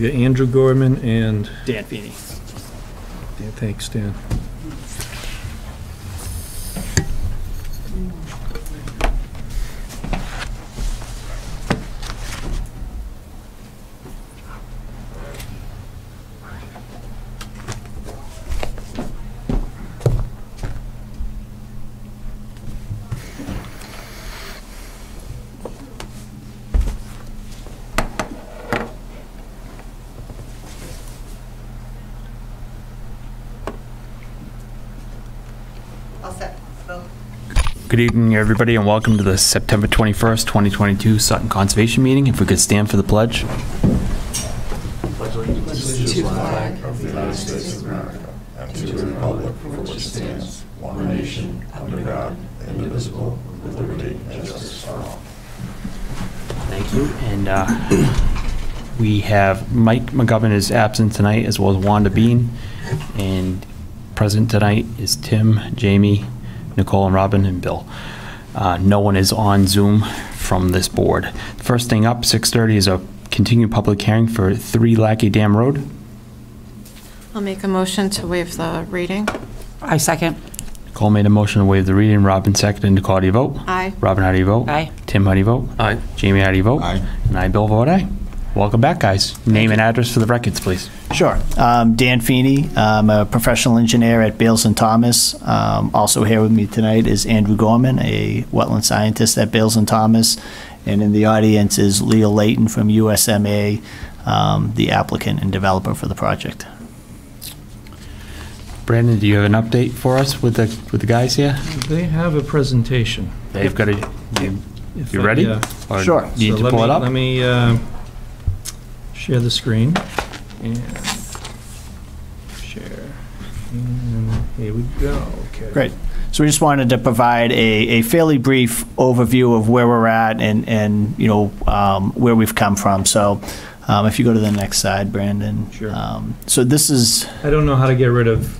we got Andrew Gorman and, Dan Feeney. Dan, thanks, Dan. All set. Vote. Good evening, everybody, and welcome to the September 21st, 2022 Sutton Conservation Meeting. If we could stand for the pledge. Thank you. And uh, we have Mike McGovern is absent tonight, as well as Wanda Bean. And present tonight is Tim, Jamie, Nicole, and Robin, and Bill. Uh, No one is on Zoom from this board. First thing up, 6:30 is a continued public hearing for 3 Lackey Dam Road. I'll make a motion to waive the reading. I second. Nicole made a motion to waive the reading, Robin seconded. Nicole, how do you vote? Aye. Robin, how do you vote? Aye. Tim, how do you vote? Aye. Jamie, how do you vote? Aye. And I, Bill, vote aye. Welcome back, guys. Name and address for the records, please. Sure. Um, Dan Feeney, I'm a professional engineer at Beals and Thomas. Um, also here with me tonight is Andrew Gorman, a wetland scientist at Beals and Thomas. And in the audience is Leo Layton from USMA, um, the applicant and developer for the project. Brandon, do you have an update for us with the, with the guys here? They have a presentation. They've got a, you, If you I, ready? uh, Or Sure. Need so to pull me- it up? Let me uh, share the screen and share. And here we go. Okay. Great. So we just wanted to provide a, a fairly brief overview of where we're at and, and you know, um, where we've come from. So um, if you go to the next slide, Brandon. Sure. Um, So this is, I don't know how to get rid of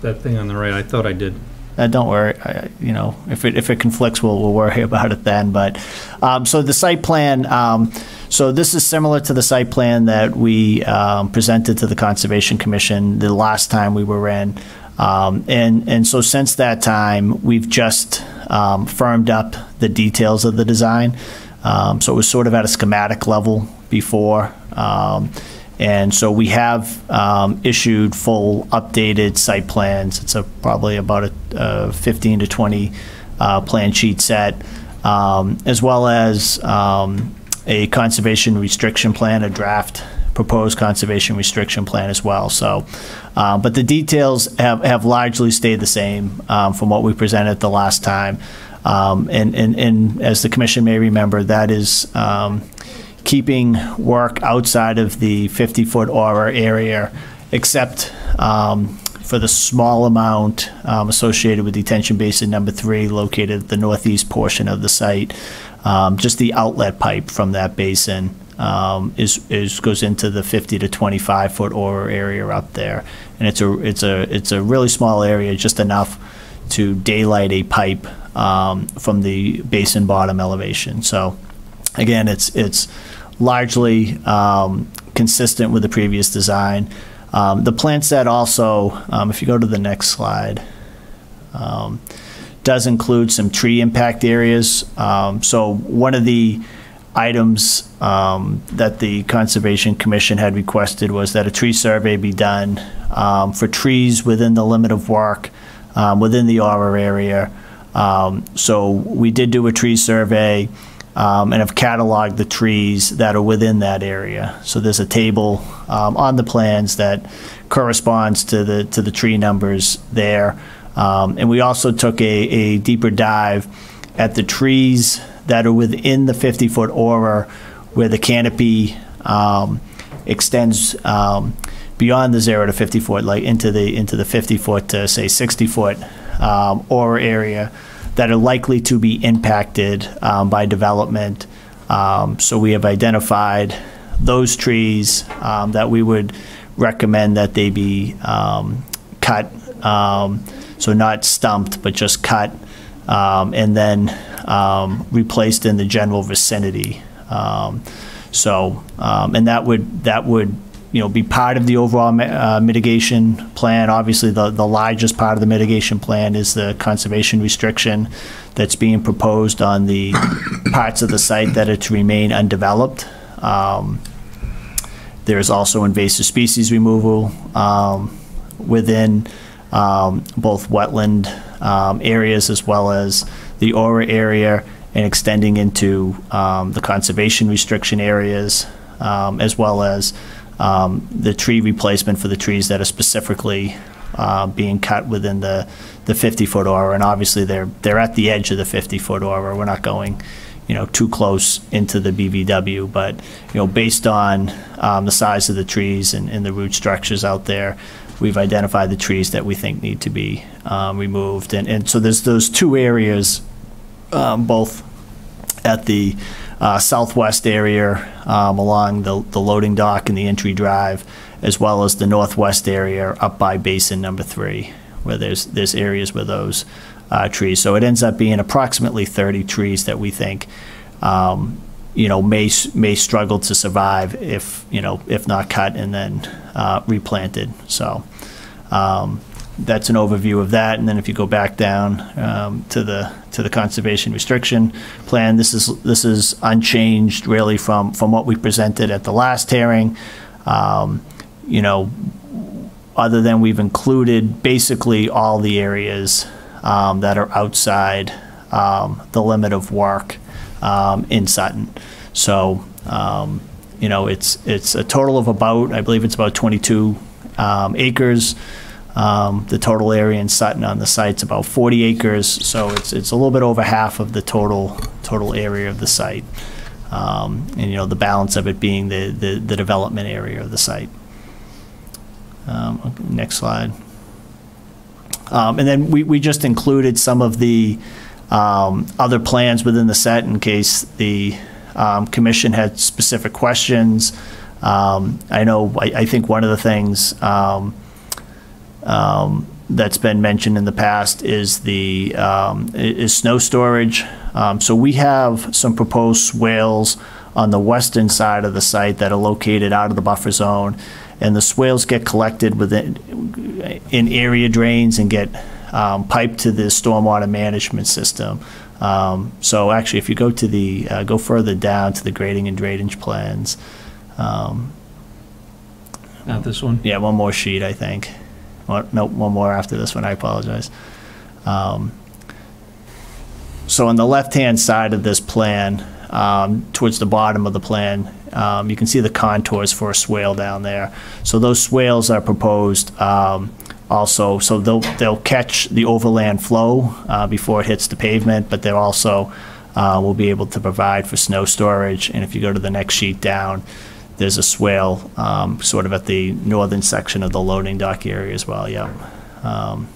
that thing on the right. I thought I did. Uh, don't worry, I, you know, if it, if it conflicts, we'll, we'll worry about it then. But, um, so the site plan, um, so this is similar to the site plan that we, um, presented to the Conservation Commission the last time we were in. Um, and, and so since that time, we've just, um, firmed up the details of the design. Um, so it was sort of at a schematic level before. And so we have um, issued full updated site plans. It's a, probably about a, a 15 to 20 uh, plan sheet set, um, as well as um, a conservation restriction plan, a draft proposed conservation restriction plan as well. So, uh, but the details have, have largely stayed the same um, from what we presented the last time. Um, and, and, and as the commission may remember, that is um, keeping work outside of the 50-foot aura area, except um, for the small amount um, associated with detention basin number three, located at the northeast portion of the site. Um, Just the outlet pipe from that basin um, is, is, goes into the 50 to 25-foot aura area up there. And it's a, it's a, it's a really small area, just enough to daylight a pipe um, from the basin bottom elevation. So again, it's, it's largely um, consistent with the previous design. Um, The plan set also, um, if you go to the next slide, um, does include some tree impact areas. Um, So one of the items um, that the Conservation Commission had requested was that a tree survey be done um, for trees within the limit of work um, within the Aura area. So we did do a tree survey um, and have cataloged the trees that are within that area. So there's a table um, on the plans that corresponds to the to the tree numbers there. Um, and we also took a, a deeper dive at the trees that are within the 50 foot aura where the canopy um, extends um, beyond the zero to 50 foot, like into the into the 50 foot to say 60 foot um, aura area that are likely to be impacted um, by development. Um, so we have identified those trees um, that we would recommend that they be um, cut, um, so not stumped, but just cut, um, and then replaced in the general vicinity. So, and that would that would you know, be part of the overall uh, mitigation plan. Obviously, the, the largest part of the mitigation plan is the conservation restriction that's being proposed on the parts of the site that are to remain undeveloped. Um, There's also invasive species removal um, within um, both wetland um, areas as well as the Aura area and extending into um, the conservation restriction areas, um, as well as um, the tree replacement for the trees that are specifically uh, being cut within the, the 50-foot aura. And obviously, they're, they're at the edge of the 50-foot aura. We're not going, you know, too close into the BVW, but, you know, based on um, the size of the trees and, and the root structures out there, we've identified the trees that we think need to be um, removed. And, and so there's those two areas, um, both at the uh, southwest area um, along the, the loading dock and the entry drive, as well as the northwest area up by basin number three, where there's, there's areas with those uh, trees. So it ends up being approximately 30 trees that we think, um, you know, may, may struggle to survive if, you know, if not cut and then uh, replanted. So um, that's an overview of that. And then if you go back down um, to the to the conservation restriction plan, this is this is unchanged really from from what we presented at the last hearing. Um, you know, other than we've included basically all the areas um, that are outside um, the limit of work um, in Sutton. So, um, you know, it's it's a total of about, I believe it's about 22 um, acres. Um, the total area in Sutton on the site's about 40 acres, so it's it's a little bit over half of the total total area of the site. Um, and you know, the balance of it being the, the, the development area of the site. Um, Next slide. Um, And then we, we just included some of the um, other plans within the set in case the um, commission had specific questions. I know, I, I think one of the things um, um, that's been mentioned in the past is the, um, is snow storage. Um, So we have some proposed swales on the western side of the site that are located out of the buffer zone. And the swales get collected within, in area drains and get um, piped to the stormwater management system. Um, So actually, if you go to the, uh, go further down to the grading and drainage plans, um, Not this one? yeah, one more sheet, I think. One, no, one more after this one, I apologize. Um, So on the left-hand side of this plan, um, towards the bottom of the plan, um, you can see the contours for a swale down there. So those swales are proposed um, also, so they'll, they'll catch the overland flow uh, before it hits the pavement, but they're also, uh, will be able to provide for snow storage. And if you go to the next sheet down, there's a swale um, sort of at the northern section of the loading dock area as well, yep. Um,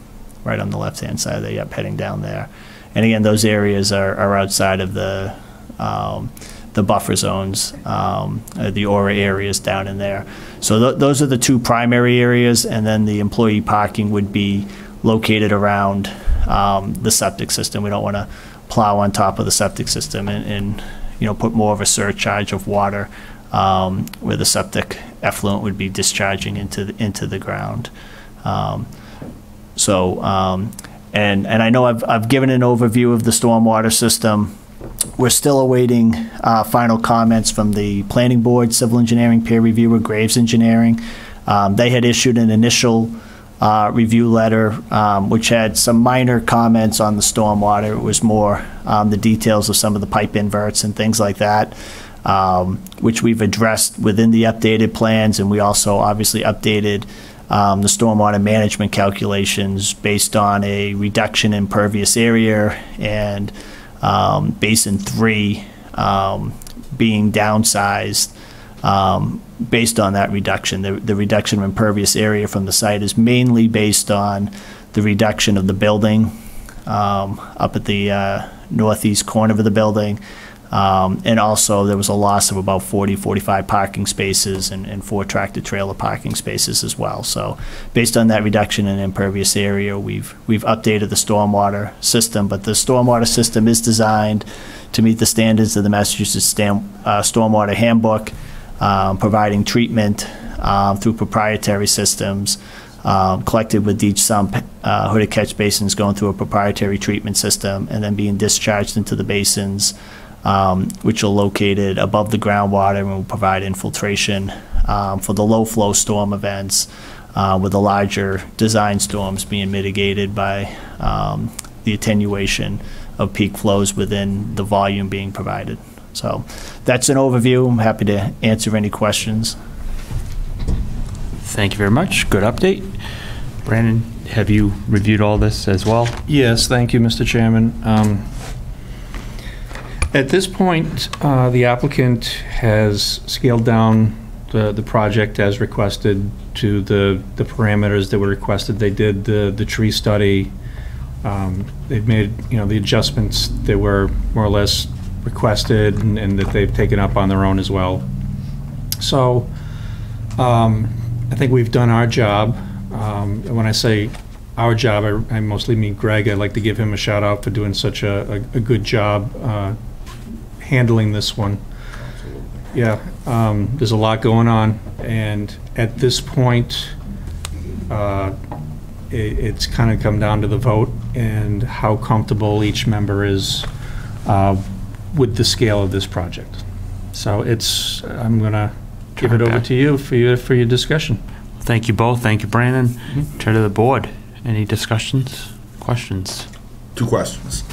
Right on the left-hand side there, yep, heading down there. And again, those areas are, are outside of the, um, the buffer zones, um, uh, the aura areas down in there. So th- those are the two primary areas, and then the employee parking would be located around um, the septic system. We don't want to plow on top of the septic system and, and, you know, put more of a surcharge of water um, where the septic effluent would be discharging into, the- into the ground. Um, so, um, and, and I know I've, I've given an overview of the stormwater system. We're still awaiting uh, final comments from the planning board, civil engineering peer reviewer, Graves Engineering. Um, They had issued an initial uh, review letter, um, which had some minor comments on the stormwater. It was more um, the details of some of the pipe inverts and things like that, um, which we've addressed within the updated plans, and we also obviously updated um, the stormwater management calculations based on a reduction in pervious area and um, basin three um, being downsized um, based on that reduction. The, the reduction of impervious area from the site is mainly based on the reduction of the building um, up at the uh, northeast corner of the building. Um, and also, there was a loss of about 40, 45 parking spaces and, and four tractor trailer parking spaces as well. So, based on that reduction in impervious area, we've we've updated the stormwater system. But the stormwater system is designed to meet the standards of the Massachusetts Stam, uh, Stormwater Handbook, um, providing treatment um, through proprietary systems, um, collected with each sump, uh, hooded catch basins going through a proprietary treatment system, and then being discharged into the basins, um, which are located above the groundwater and will provide infiltration um, for the low-flow storm events, uh, with the larger design storms being mitigated by um, the attenuation of peak flows within the volume being provided. So that's an overview. I'm happy to answer any questions. Thank you very much. Good update. Brandon, have you reviewed all this as well? Yes, thank you, Mr. Chairman. Um, At this point, uh, the applicant has scaled down the, the project as requested to the, the parameters that were requested. They did the, the tree study. Um, They've made, you know, the adjustments that were more or less requested and and that they've taken up on their own as well. So, um, I think we've done our job. Um, When I say our job, I I mostly mean Greg. I'd like to give him a shout out for doing such a, a a good job uh, handling this one. Yeah, um, there's a lot going on, and at this point, uh, it, it's kind of come down to the vote and how comfortable each member is uh, with the scale of this project. So it's, I'm gonna give it over to you for your, for your discussion. Thank you both. Thank you, Brandon. Turn to the board. Any discussions, questions? Two questions.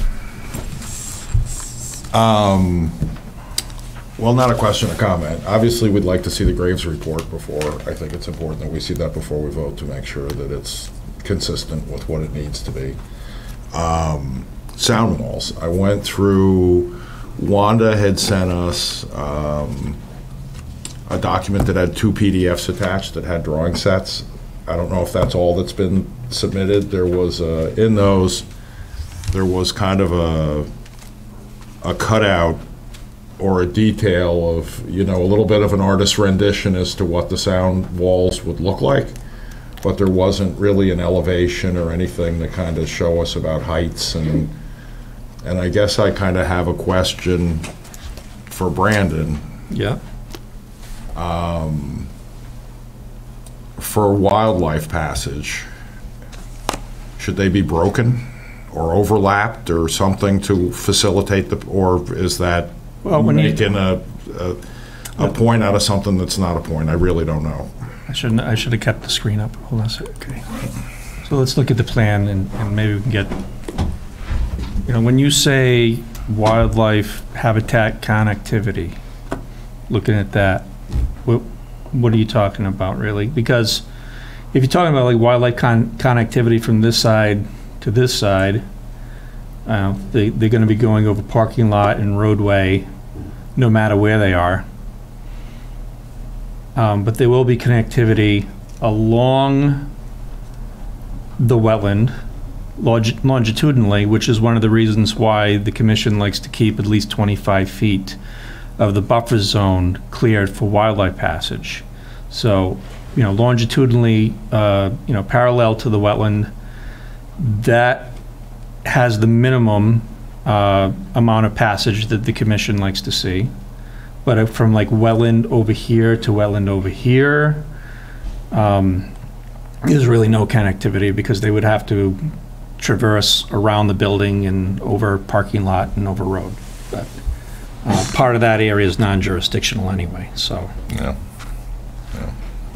Um, well, not a question, a comment. Obviously, we'd like to see the Graves report before, I think it's important that we see that before we vote to make sure that it's consistent with what it needs to be. Um, sound walls, I went through, Wanda had sent us, um, a document that had two PDFs attached that had drawing sets. I don't know if that's all that's been submitted. There was, uh, in those, there was kind of a, a cutout or a detail of, you know, a little bit of an artist's rendition as to what the sound walls would look like, but there wasn't really an elevation or anything to kind of show us about heights and, and I guess I kind of have a question for Brandon. Yeah. Um, for wildlife passage, should they be broken or overlapped or something to facilitate the, or is that Well, making a, a, a point out of something that's not a point? I really don't know. I shouldn't, I should have kept the screen up. Hold on a sec, okay. So let's look at the plan and, and maybe we can get, you know, when you say wildlife habitat connectivity, looking at that, what, what are you talking about really? Because if you're talking about like wildlife con, connectivity from this side to this side, uh, they, they're gonna be going over parking lot and roadway, no matter where they are. Um, But there will be connectivity along the wetland longi- longitudinally, which is one of the reasons why the commission likes to keep at least 25 feet of the buffer zone cleared for wildlife passage. So, you know, longitudinally, uh, you know, parallel to the wetland, that has the minimum uh, amount of passage that the commission likes to see. But from like wetland over here to wetland over here, um, there's really no connectivity because they would have to traverse around the building and over parking lot and over road. But uh, part of that area is non-jurisdictional anyway, so. Yeah.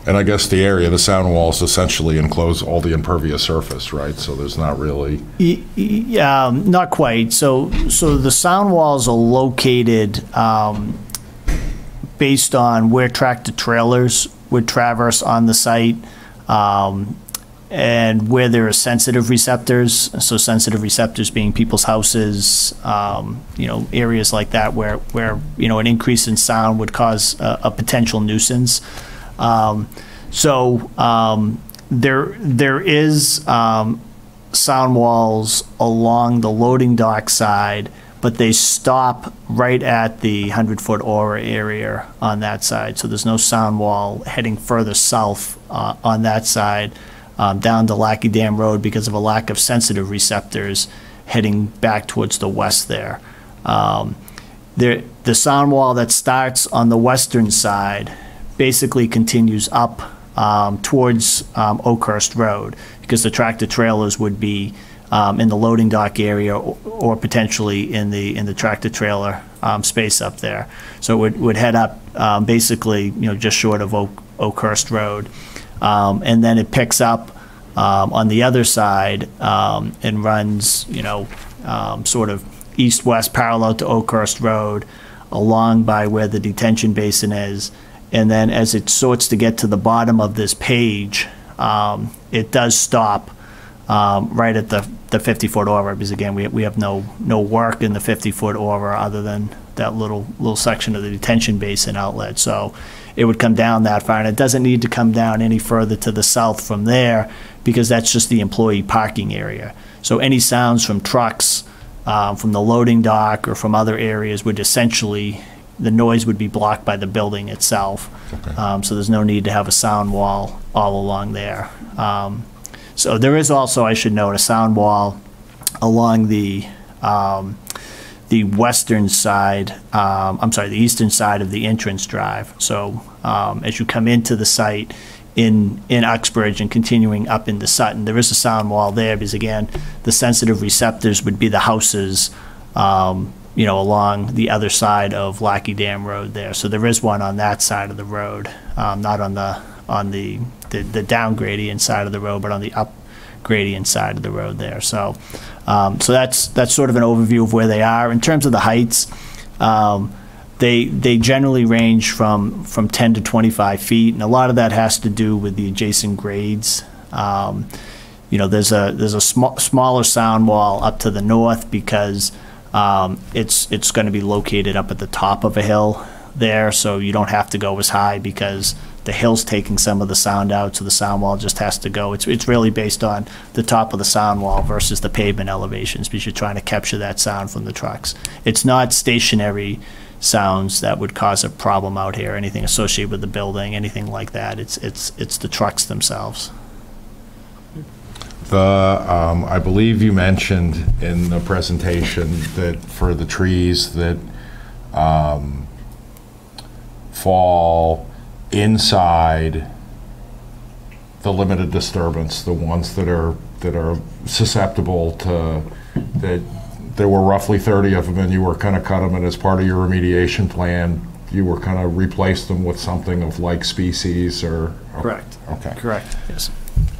Yeah. And I guess the area, the sound walls essentially enclose all the impervious surface, right? So there's not really, Y- y- um, Not quite. So, so the sound walls are located um, based on where tractor trailers would traverse on the site um, and where there are sensitive receptors. So sensitive receptors being people's houses, um, you know, areas like that where, where, you know, an increase in sound would cause a, a potential nuisance. Um, So um, there, there is um, sound walls along the loading dock side, but they stop right at the 100-foot aura area on that side. So there's no sound wall heading further south uh, on that side, um, down to Lackey Dam Road because of a lack of sensitive receptors heading back towards the west there. Um, There, the sound wall that starts on the western side basically continues up um, towards um, Oakhurst Road, because the tractor trailers would be um, in the loading dock area or or potentially in the, in the tractor trailer um, space up there. So it would, would head up um, basically, you know, just short of Oak Oakhurst Road. Um, And then it picks up on the other side and runs, you know, sort of east-west parallel to Oakhurst Road, along by where the detention basin is. And then as it sorts to get to the bottom of this page, um, it does stop um, right at the, the 50-foot over, because again, we, we have no, no work in the 50-foot over other than that little, little section of the detention basin outlet. So it would come down that far, and it doesn't need to come down any further to the south from there, because that's just the employee parking area. So any sounds from trucks, um, from the loading dock or from other areas would essentially, the noise would be blocked by the building itself. Um, So there's no need to have a sound wall all along there. Um, So there is also, I should note, a sound wall along the, um, the western side, um, I'm sorry, the eastern side of the entrance drive. So um, as you come into the site in, in Uxbridge and continuing up into Sutton, there is a sound wall there because again, the sensitive receptors would be the houses, um, you know, along the other side of Lackey Dam Road there. So there is one on that side of the road, um, not on the, on the, the the down gradient side of the road, but on the up gradient side of the road there. So, um, so that's, that's sort of an overview of where they are. In terms of the heights, um, they, they generally range from, from 10 to 25 feet, and a lot of that has to do with the adjacent grades. Um, you know, there's a, there's a sma- smaller sound wall up to the north because um, it's, it's going to be located up at the top of a hill there, so you don't have to go as high because the hill's taking some of the sound out, so the sound wall just has to go. It's, it's really based on the top of the sound wall versus the pavement elevations, because you're trying to capture that sound from the trucks. It's not stationary sounds that would cause a problem out here, anything associated with the building, anything like that. It's, it's, it's the trucks themselves. The, um, I believe you mentioned in the presentation that for the trees that, um, fall inside the limited disturbance, the ones that are, that are susceptible to, that, there were roughly 30 of them, and you were kind of cut them, and as part of your remediation plan, you were kind of replaced them with something of like species or? Correct okay. Correct, yes.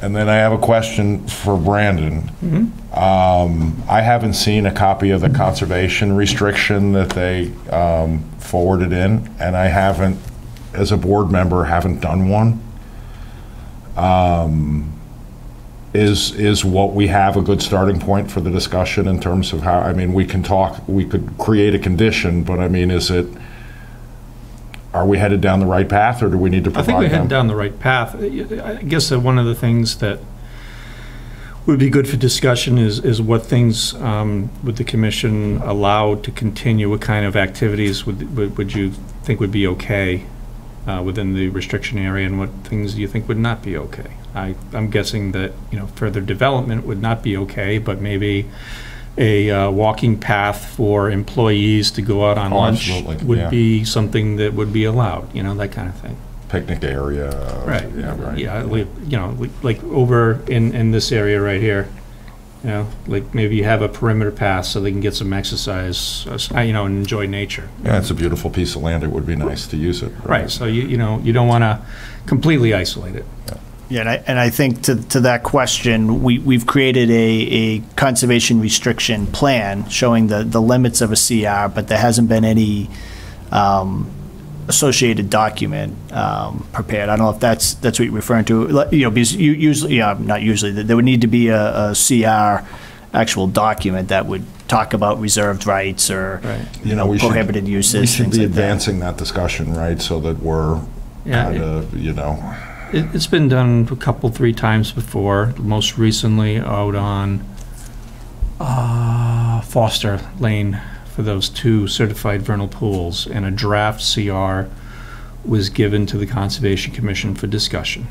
And then I have a question for Brandon. Um, I haven't seen a copy of the conservation restriction that they um, forwarded in, and I haven't, as a board member, haven't done one. Um, Is, is what we have a good starting point for the discussion in terms of how, I mean, we can talk, we could create a condition, but I mean, is it, are we headed down the right path, or do we need to I think we're heading down the right path. I guess that one of the things that would be good for discussion is, is what things um, would the commission allow to continue? What kind of activities would, would would you think would be okay uh, within the restriction area, and what things do you think would not be okay? I, I'm guessing that, you know, further development would not be okay, but maybe a uh, walking path for employees to go out on Oh, lunch absolutely, yeah. would be something that would be allowed, you know, that kind of thing. Picnic area. Right, Yeah, right. yeah, like, you know, like- like over in, in this area right here, you know, like maybe you have a perimeter path so they can get some exercise, uh, you know, and enjoy nature. Yeah, it's a beautiful piece of land. It would be nice to use it. Right, so you, you know, you don't want to completely isolate it. Yeah, and I, and I think to, to that question, we, we've created a, a conservation restriction plan showing the, the limits of a CR, but there hasn't been any um, associated document um, prepared. I don't know if that's, that's what you're referring to, you know, because you usually, yeah, not usually, there would need to be a, a CR actual document that would talk about reserved rights or, Right. you know, we should- prohibited uses, We should be like advancing that discussion, right, so that we're Yeah, kind it- of, you know, It, it's been done a couple, three times before, most recently out on uh, Foster Lane for those two certified vernal pools, and a draft CR was given to the Conservation Commission for discussion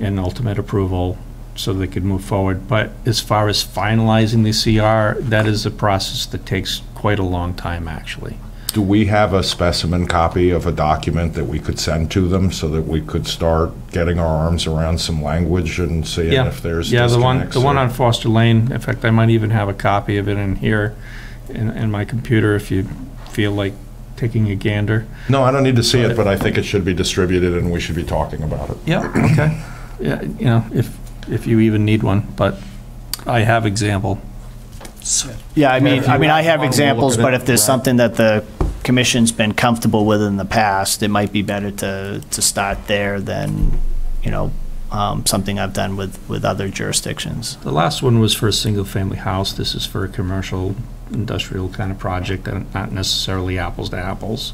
and ultimate approval so they could move forward. But as far as finalizing the CR, that is a process that takes quite a long time, actually. Do we have a specimen copy of a document that we could send to them so that we could start getting our arms around some language and seeing Yeah, if there's yeah, the one, disconnects the one on Foster Lane, in fact, I might even have a copy of it in here, in, in my computer, if you feel like taking a gander. No, I don't need to see it, but I think it should be distributed and we should be talking about it. Yeah, okay. Yeah, you know, if, if you even need one, but I have example. Yeah, I mean, I mean, I have examples, but if there's right. something that the commission's been comfortable with in the past, it might be better to, to start there than, you know, um, something I've done with, with other jurisdictions. The last one was for a single-family house. This is for a commercial, industrial kind of project, and not necessarily apples to apples.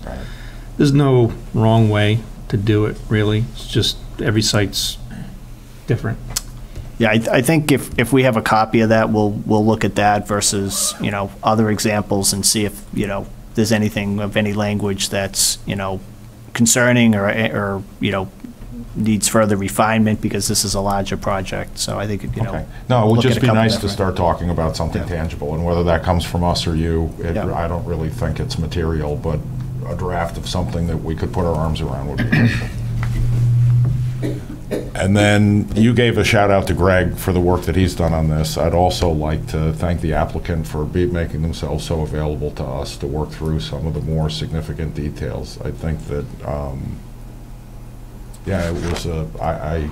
There's no wrong way to do it, really. It's just every site's different. Yeah, I, I think if, if we have a copy of that, we'll, we'll look at that versus, you know, other examples and see if, you know, there's anything of any language that's, you know, concerning or, or, you know, needs further refinement because this is a larger project. So I think, you know. Okay. No, it would just be nice to start talking about something Yeah. tangible, and whether that comes from us or you, it- Yeah. I don't really think it's material, but a draft of something that we could put our arms around would be helpful. And then you gave a shout out to Greg for the work that he's done on this. I'd also like to thank the applicant for be, making themselves so available to us to work through some of the more significant details. I think that, um, yeah, it was a, I, I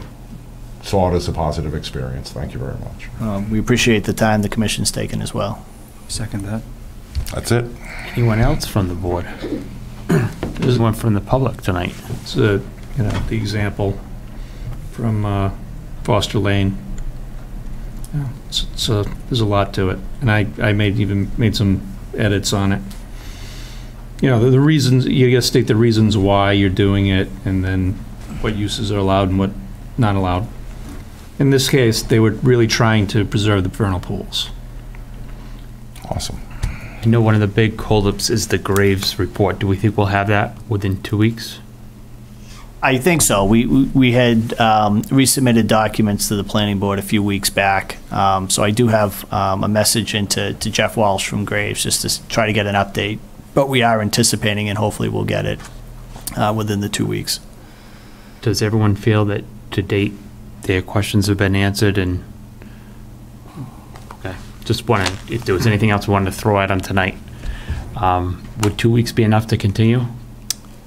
saw it as a positive experience. Thank you very much. Um, We appreciate the time the commission's taken as well. Second that. That's it. Anyone else from the board? There's one from the public tonight. It's a, you know, the example from uh, Foster Lane. Yeah, It's, it's a- there's a lot to it, and I, I made, even made some edits on it. You know, the- the reasons, you gotta state the reasons why you're doing it, and then what uses are allowed and what not allowed. In this case, they were really trying to preserve the vernal pools. Awesome. I know one of the big holdups is the Graves report. Do we think we'll have that within two weeks? I think so. We, we had um, resubmitted documents to the planning board a few weeks back. Um, So I do have um, a message into to Jeff Walsh from Graves just to try to get an update. But we are anticipating and hopefully we'll get it uh, within the two weeks. Does everyone feel that to date, their questions have been answered and? Okay, just wanted, if there was anything else we wanted to throw at them tonight. Um, Would two weeks be enough to continue?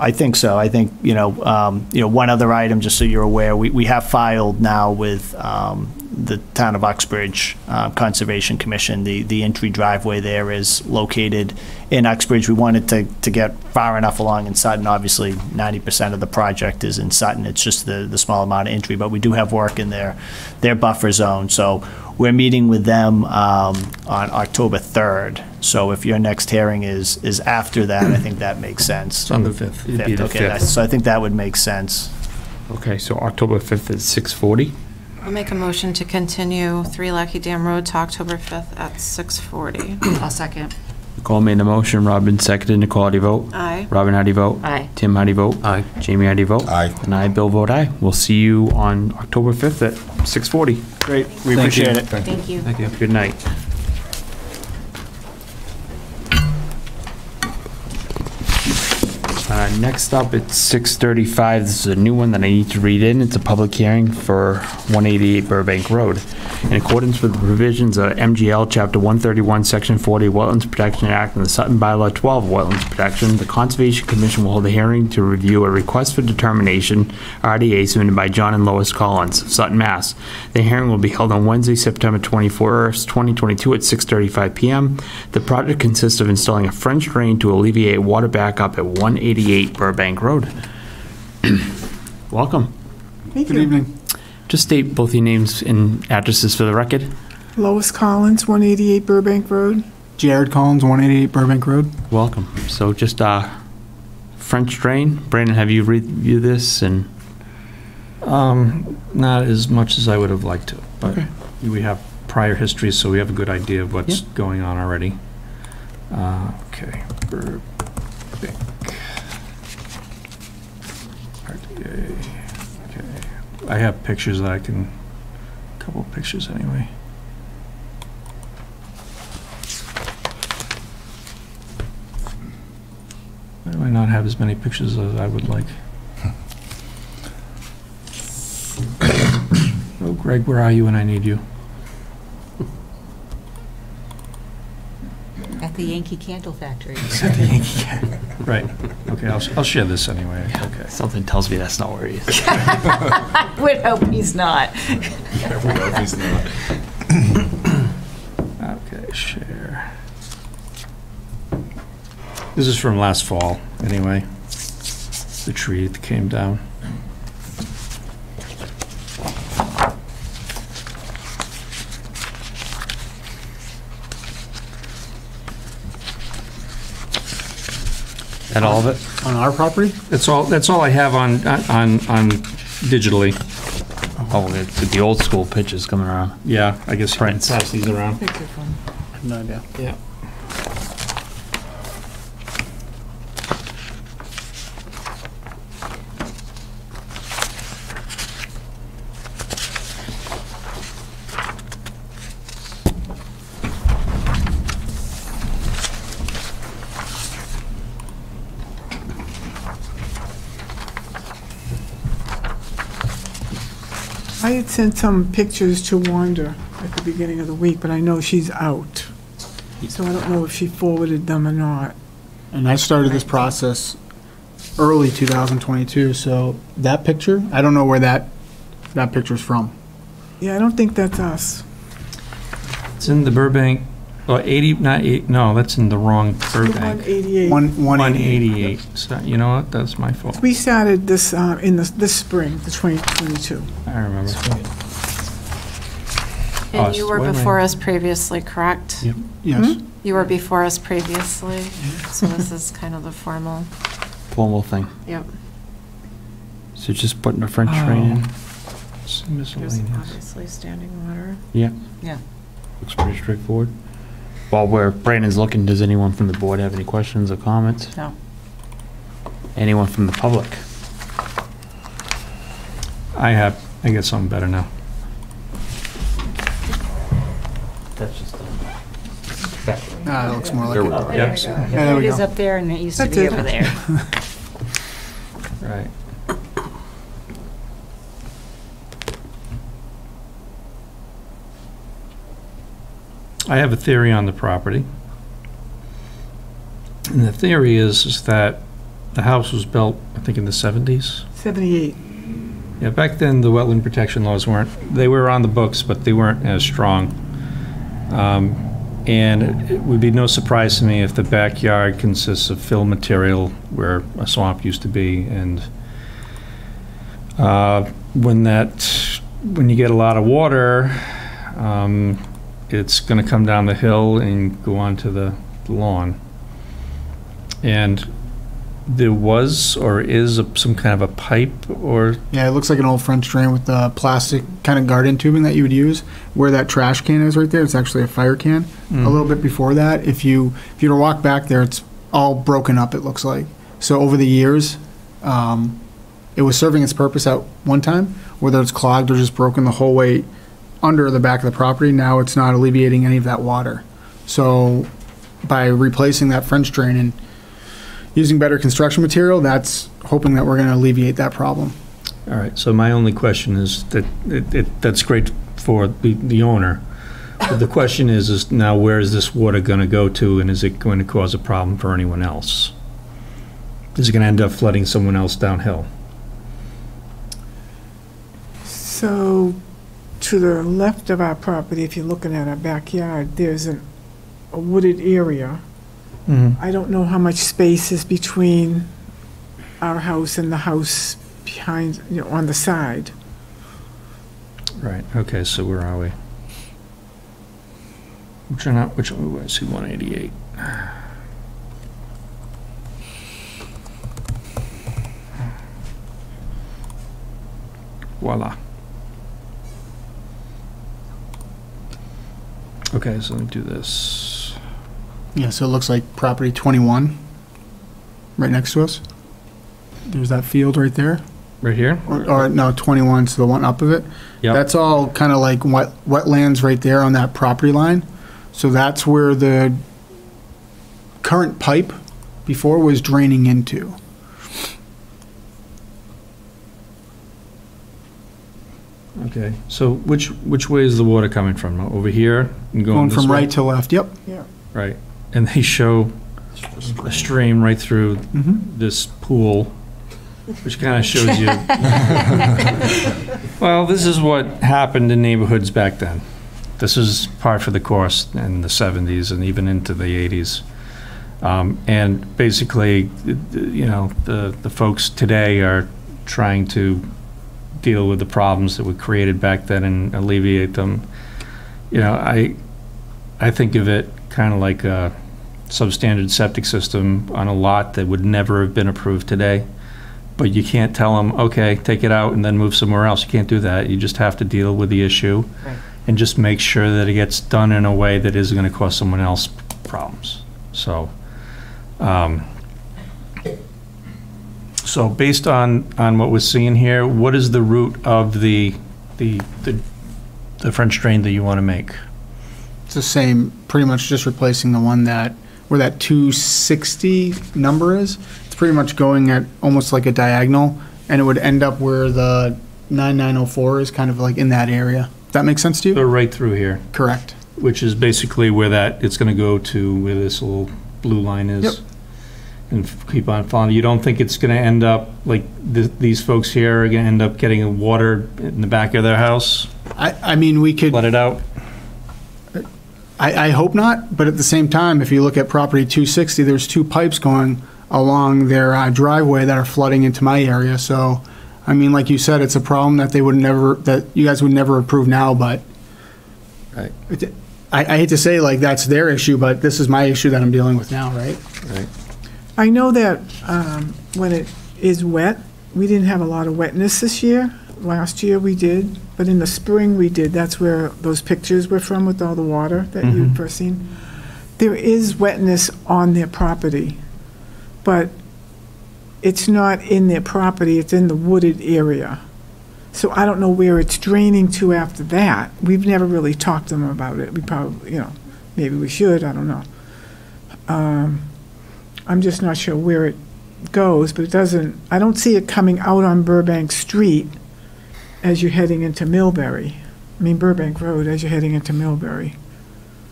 I think so. I think, you know, um, you know, one other item, just so you're aware, we, we have filed now with, um, the town of Uxbridge, uh, Conservation Commission. The, the entry driveway there is located in Uxbridge. We wanted to, to get far enough along in Sutton. Obviously, ninety percent of the project is in Sutton. It's just the, the small amount of entry, but we do have work in their, their buffer zone. So we're meeting with them, um, on October third. So if your next hearing is, is after that, I think that makes sense. It's on the 5th. It'd be the Okay, 5th. so I think that would make sense. Okay, so October 5th is 6:40? I'll make a motion to continue 3 Lackey Dam Road to October 5th at 6:40. I'll second. Nicole made the motion, Robin seconded, Nicole, how do you vote? Aye. Robin, how do you vote? Aye. Tim, how do you vote? Aye. Jamie, how do you vote? Aye. And I, Bill, vote aye. We'll see you on October 5th at 6:40. Great, we Thank you. appreciate it. Thank you. Thank you. Good night. Uh, Next up, it's 6:35. This is a new one that I need to read in. It's a public hearing for 188 Burbank Road. In accordance with the provisions of MGL Chapter 131, Section 40 Wetlands Protection Act and the Sutton Bylaw 12 Wetlands Protection, the Conservation Commission will hold a hearing to review a request for determination, RDA, submitted by John and Lois Collins Sutton, Mass. The hearing will be held on Wednesday, September 21st, 2022 at 6:35 PM. The project consists of installing a French drain to alleviate water backup at 188 Burbank Road. Welcome. Good evening. Just state both your names and addresses for the record. Lois Collins, 188 Burbank Road. Jared Collins, 188 Burbank Road. Welcome. So just, uh, French drain. Brandon, have you reviewed this and? Um, not as much as I would have liked to, but Okay. we have prior history, so we have a good idea of what's Yep. going on already. Uh, okay. Burbank. RDA, okay. I have pictures that I can, a couple pictures anyway. Why do I not have as many pictures as I would like? Oh, Greg, where are you when I need you? At the Yankee Candle Factory. Right, okay, I'll, I'll share this anyway, okay. Something tells me that's not where he is. We hope he's I would hope he's not. Okay, share. This is from last fall, anyway. The tree that came down. That all of it? On our property? That's all, that's all I have on, on, on digitally. Oh, the, the old school pitches coming around. Yeah, I guess you can Prints. pass these around. No idea. Yeah. Sent some pictures to Wanda at the beginning of the week, but I know she's out. So I don't know if she forwarded them or not. And I started this process early 2022, so that picture, I don't know where that, that picture's from. Yeah, I don't think that's us. It's in the Burbank, oh, 80, not 8, no, that's in the wrong The Burbank. 188. One, 188. 188. So, you know what, that's my fault. We started this, uh, in the, this spring, the 2022. I remember. And you Us, were wait a before us previously, correct? Yep. Yes. You were before us previously, so this is kind of the formal, Formal thing. yep. So just putting a French drain in. It's There's Miscellaneous. obviously standing water. Yeah. Yeah. Looks pretty straightforward. While we're, Brandon's looking, does anyone from the board have any questions or comments? No. Anyone from the public? I have, I get something better now. That's just. Ah, that looks more like it. Yep. Yeah, there It we is go. up there and it used to That's be it. over there. I have a theory on the property. And the theory is, is that the house was built, I think, in the 70s. 78. Yeah, back then, the wetland protection laws weren't, they were on the books, but they weren't as strong. Um, And it- it would be no surprise to me if the backyard consists of fill material where a swamp used to be, and uh, when that, when you get a lot of water, um, it's gonna come down the hill and go onto the lawn. And there was, or is, a- some kind of a pipe or Yeah, it looks like an old French drain with the plastic kind of garden tubing that you would use. Where that trash can is right there, it's actually a fire can. A little bit before that, if you, if you were to walk back there, it's all broken up, it looks like. So over the years, um, it was serving its purpose at one time, whether it's clogged or just broken the whole way under the back of the property, now it's not alleviating any of that water. So by replacing that French drain and using better construction material, that's hoping that we're gonna alleviate that problem. All right, so my only question is that, it, it, that's great for the, the owner. But the question is, is now where is this water gonna go to and is it going to cause a problem for anyone else? Is it gonna end up flooding someone else downhill? So, to the left of our property, if you're looking at our backyard, there's an, a wooded area. Mm-hmm. I don't know how much space is between our house and the house behind, you know, on the side. Right, okay, so where are we? Which one, which one, I see one eighty-eight. Voila. Okay, so let me do this. Yeah, so it looks like property 21, right next to us. There's that field right there, Right here? or, or no, 21, so the one up of it. Yeah. That's all kind of like wet, wetlands right there on that property line. So that's where the current pipe before was draining into. Okay, so which, which way is the water coming from? Over here and going Going this from way? right to left, yep. Yeah. Right, and they show a stream right through Mhm. this pool, which kind of shows you. Well, this is what happened in neighborhoods back then. This is par for the course in the 70s and even into the 80s. Um, And basically, you know, the, the folks today are trying to deal with the problems that we created back then and alleviate them. You know, I, I think of it kind of like a substandard septic system on a lot that would never have been approved today. But you can't tell them, okay, take it out and then move somewhere else. You can't do that. You just have to deal with the issue. Right. And just make sure that it gets done in a way that isn't going to cause someone else problems. So, um, so based on, on what we're seeing here, what is the route of the, the, the the French drain that you want to make? It's the same, pretty much just replacing the one that, where that 260 number is. It's pretty much going at almost like a diagonal, and it would end up where the 9904 is, kind of like in that area. That makes sense to you? right through here. Correct. Which is basically where that, it's gonna go to where this little blue line is. Yep. And keep on following. You don't think it's gonna end up, like, th- these folks here are gonna end up getting water in the back of their house? I, I mean, we could, Let it out? I, I hope not, but at the same time, if you look at property 260, there's two pipes going along their uh, driveway that are flooding into my area, so, I mean, like you said, it's a problem that they would never, that you guys would never approve now, but Right. I, I hate to say, like, that's their issue, but this is my issue that I'm dealing with now, right? Right. I know that um, when it is wet, we didn't have a lot of wetness this year. Last year we did, but in the spring we did. That's where those pictures were from with all the water that you've first seen. There is wetness on their property, but it's not in their property, it's in the wooded area. So I don't know where it's draining to after that. We've never really talked to them about it. We probably, you know, maybe we should, I don't know. Um, I'm just not sure where it goes, but it doesn't, I don't see it coming out on Burbank Street as you're heading into Millbury. I mean Burbank Road as you're heading into Millbury.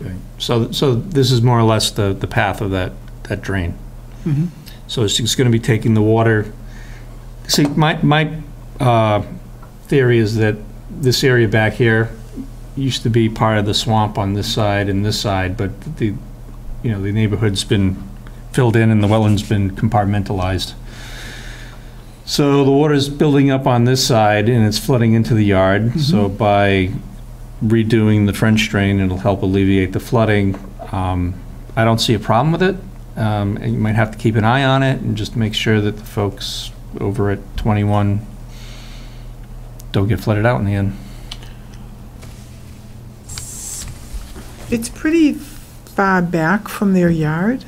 Okay. So, so this is more or less the, the path of that, that drain? Mhm. So it's just gonna be taking the water, see, my, my, uh, theory is that this area back here used to be part of the swamp on this side and this side, but the, you know, the neighborhood's been filled in and the wetland's been compartmentalized. So the water's building up on this side and it's flooding into the yard, so by redoing the French drain, it'll help alleviate the flooding. Um, I don't see a problem with it. Um, and You might have to keep an eye on it and just make sure that the folks over at 21 don't get flooded out in the end. It's pretty far back from their yard.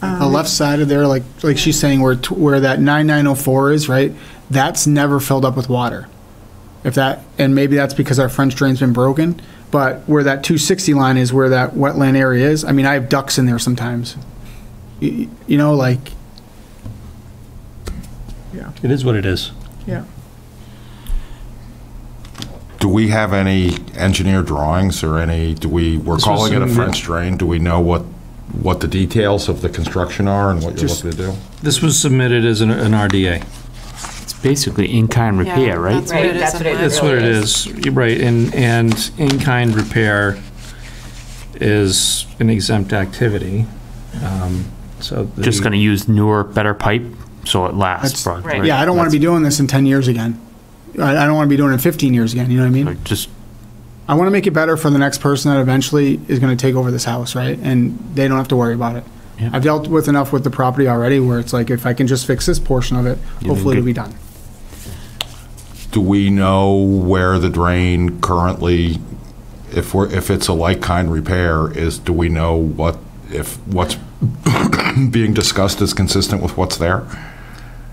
The Um, left side of there, like, like she's saying, where, t- where that 9904 is, right? That's never filled up with water. If that, and maybe that's because our French drain's been broken, but where that 260 line is, where that wetland area is, I mean, I have ducks in there sometimes. You, you know, like, yeah, It is what it is. Yeah. Do we have any engineer drawings or any, do we, we're This was calling it a some- French drain, do we know what, what the details of the construction are and what you're Just- looking to do? This was submitted as an an RDA. It's basically in-kind Yeah, repair, right? That's what it Right, is. that's in what it That's what it is, You're right, and, and in-kind repair is an exempt activity. Um, So. the- Just gonna use newer, better pipe, so it lasts. That's- right? yeah, I don't want to be doing this in 10 years again. I, I don't want to be doing it in 15 years again, you know what I mean? Just, I want to make it better for the next person that eventually is going to take over this house, right? And they don't have to worry about it. Yeah. I've dealt with enough with the property already where it's like, if I can just fix this portion of it, You'll be hopefully it'll be done. Do we know where the drain currently, if we're, if it's a like-kind repair, is, do we know what, if what's being discussed is consistent with what's there?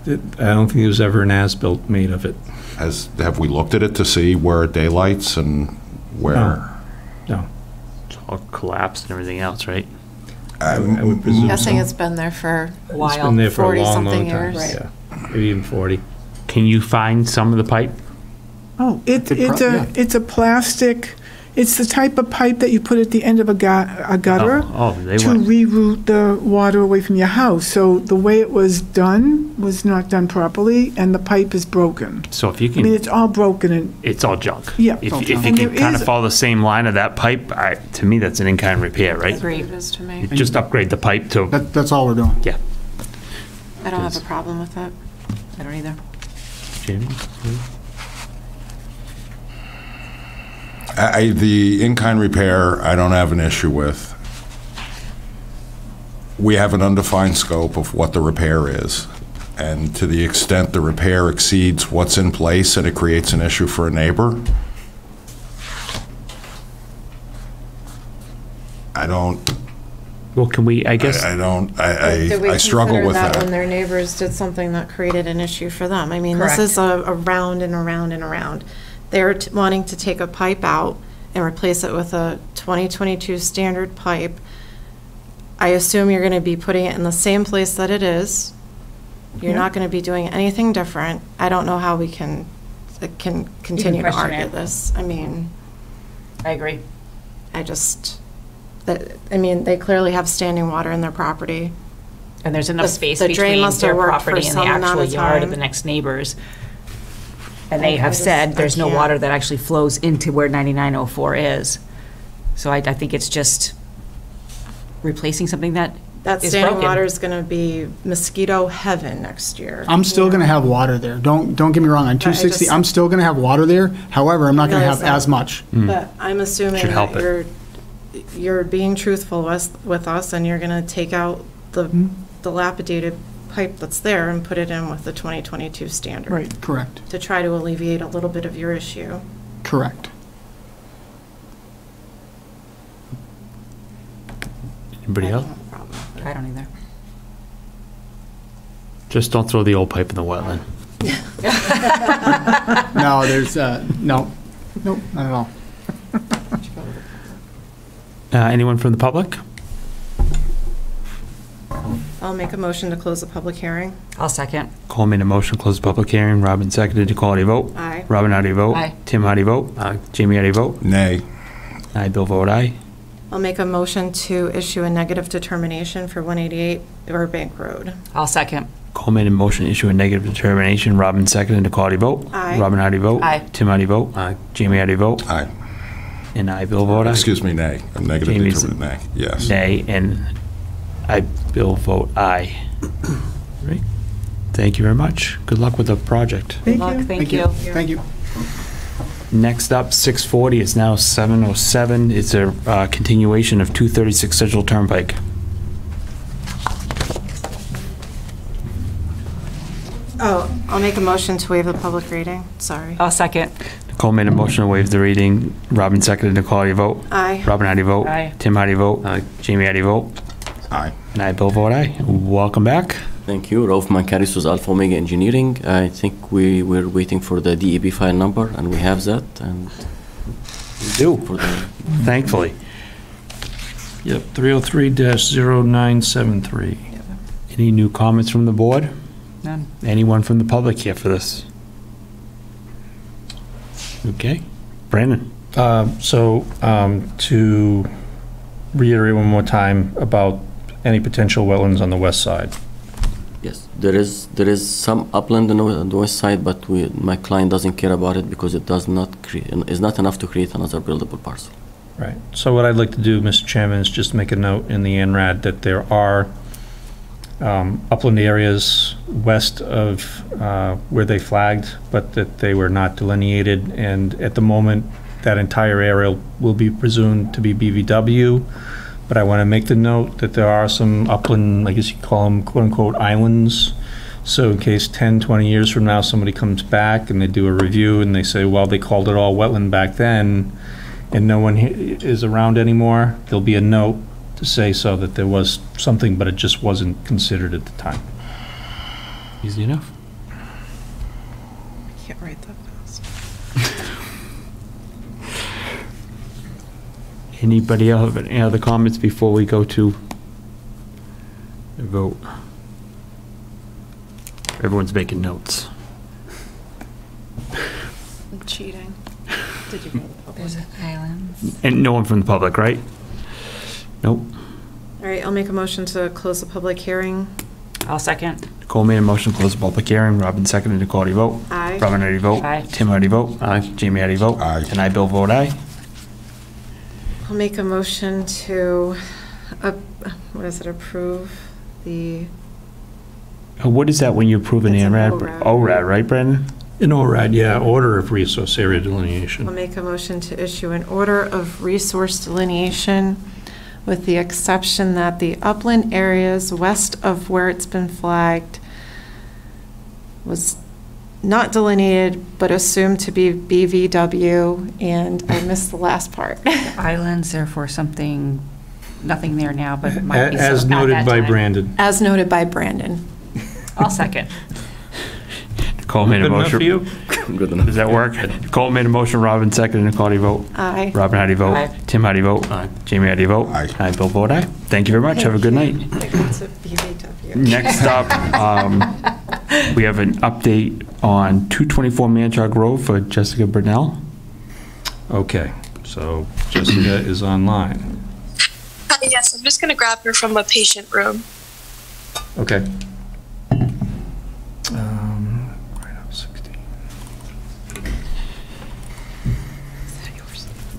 I don't think there was ever an as-built made of it. Has, have we looked at it to see where it daylights and where? No. it's all collapsed and everything else, right? I would- I would presume Guessing so. it's been there for A It's been while. there for a 40 long, long something time. years. Yeah, maybe even 40. Can you find some of the pipe? Oh, it, Could pro- it's a, yeah. it's a plastic, it's the type of pipe that you put at the end of a gu- a gutter Oh, oh, they to went, reroute the water away from your house. So the way it was done was not done properly, and the pipe is broken. so if you can I mean, can, it's all broken and, it's all junk. Yeah. If, all if you junk. And can there kind of is- follow the same line of that pipe, I, to me, that's an in-kind repair, right? Agreed. It is to me. You Just upgrade the pipe to, That, that's all we're doing. yeah. I don't have a problem with that. I don't either. Jamie? I, I- the in-kind repair, I don't have an issue with. We have an undefined scope of what the repair is. And to the extent the repair exceeds what's in place and it creates an issue for a neighbor, I don't, Well, can we, I guess, I I don't, I, Did we I I struggle consider with that when their neighbors did something that created an issue for them? I mean, this is a round and around and around. They're t- wanting to take a pipe out and replace it with a 2022 standard pipe. I assume you're going to be putting it in the same place that it is. You're Yeah. not going to be doing anything different. I don't know how we can, uh, can continue to argue it. this. I mean, I agree. I just, that, I mean, they clearly have standing water in their property. And there's enough The- space the drain between their property and the actual yard of the next neighbors. And they I have just- said I there's no can't. water that actually flows into where 9904 is. So I, I think it's just replacing something that That is standing broken. water is going to be mosquito heaven next year. I'm still gonna have water there. Don't, don't get me wrong, on two sixty, just- I'm still gonna have water there. However, I'm not gonna Realize have that. as much. Hmm. But I'm assuming Should help that it. you're, you're being truthful with, with us and you're going to take out the hmm? dilapidated pipe that's there and put it in with the 2022 standard. right. Correct, To try to alleviate a little bit of your issue. correct. anybody I else? don't have a problem with it. I don't either. Just don't throw the old pipe in the wetland. No, there's, uh, no, nope, not at all. Uh, anyone from the public? I'll make a motion to close the public hearing. I'll second. Cole made a motion, to close the public hearing. Robin seconded. to call it a vote? Aye. Robin, how do you vote? Aye. Tim, how do you vote? Aye. Jamie, how do you vote? Nay. Aye, Bill vote aye. I'll make a motion to issue a negative determination for 188 Burbank Road. I'll second. Cole made a motion, to issue a negative determination. Robin seconded. to call it a vote? Aye. Robin, how do you vote? Aye. Tim, how do you vote? Aye. Jamie, how do you vote? Aye. And I, Bill vote aye. Excuse me, nay. A negative Jamie's- determinant, nay, yes. Nay, and I, Bill vote aye. Great. Thank you very much. Good luck with the project. Good luck, thank you. Thank you. Next up, 640, it's now 707. It's a uh, continuation of 236 Central Turnpike. Oh, I'll make a motion to waive the public reading. Sorry. I'll second. Nicole made a motion to waive the reading. Robin seconded. Nicole, how do you vote? Aye. Robin, how do you vote? Aye. Tim, how do you vote? Aye. Jamie, how do you vote? Aye. And I, Bill, vote. Welcome back. Thank you. Rauf Mankaris with Alpha Omega Engineering. I think we were waiting for the DEP file number, and we have that, and We do, for the, thankfully. Yep, 303-0973. Any new comments from the board? None. Anyone from the public here for this? Okay. Brandon? Um, So um, to reiterate one more time about any potential wetlands on the west side. yes, there is, there is some upland on the west side, but we, my client doesn't care about it because it does not create, is not enough to create another buildable parcel. Right. So what I'd like to do, Mr. Chairman, is just make a note in the ANRAD that there are um, upland areas west of uh, where they flagged, but that they were not delineated. And at the moment, that entire area will be presumed to be BVW. But I want to make the note that there are some upland, I guess you call them quote-unquote islands. So in case 10, 20 years from now, somebody comes back and they do a review and they say, well, they called it all wetland back then, and no one is around anymore, there'll be a note to say so that there was something, but it just wasn't considered at the time. Easy enough. Can't write that fast. Anybody else have any other comments before we go to Vote. Everyone's making notes. Cheating. Did you? There's islands. And no one from the public, right? Nope. All right, I'll make a motion to close the public hearing. I'll second. Nicole made a motion to close the public hearing. Robin seconded. Nicole, how do you vote? Aye. Robin, how do you vote? Aye. Tim, how do you vote? Aye. Jamie, how do you vote? Aye. And I, Bill, vote aye. I'll make a motion to, uh, what is it, approve the, Uh, What is that when you approve an It's an ANRAD? ORAD. ORAD, right, Brandon? In ORAD, yeah, Order of Resource Area delineation. I'll Delineation. make a motion to issue an order of resource delineation with the exception that the upland areas west of where it's been flagged was not delineated, but assumed to be BVW, and I missed the last part. Islands, therefore something, nothing there now, but might be. As some at noted that by time. Brandon. As noted by Brandon. I'll second. Nicole made a Good enough motion. for you? Good enough. Does that work? Nicole made a motion, Robin seconded. Nicole, how do you vote? Aye. Robin, how do you vote? Aye. Tim, how do you vote? Aye. Jamie, how do you vote? Aye. I, Bill, vote aye. Thank you very much. Have a good night. It's a BVW. Next up, um, we have an update on 224 Manchaug Road for Jessica Brunel. Okay, so Jessica is online. Hi, yes, I'm just gonna grab her from a patient room. Okay. Um, right up 16.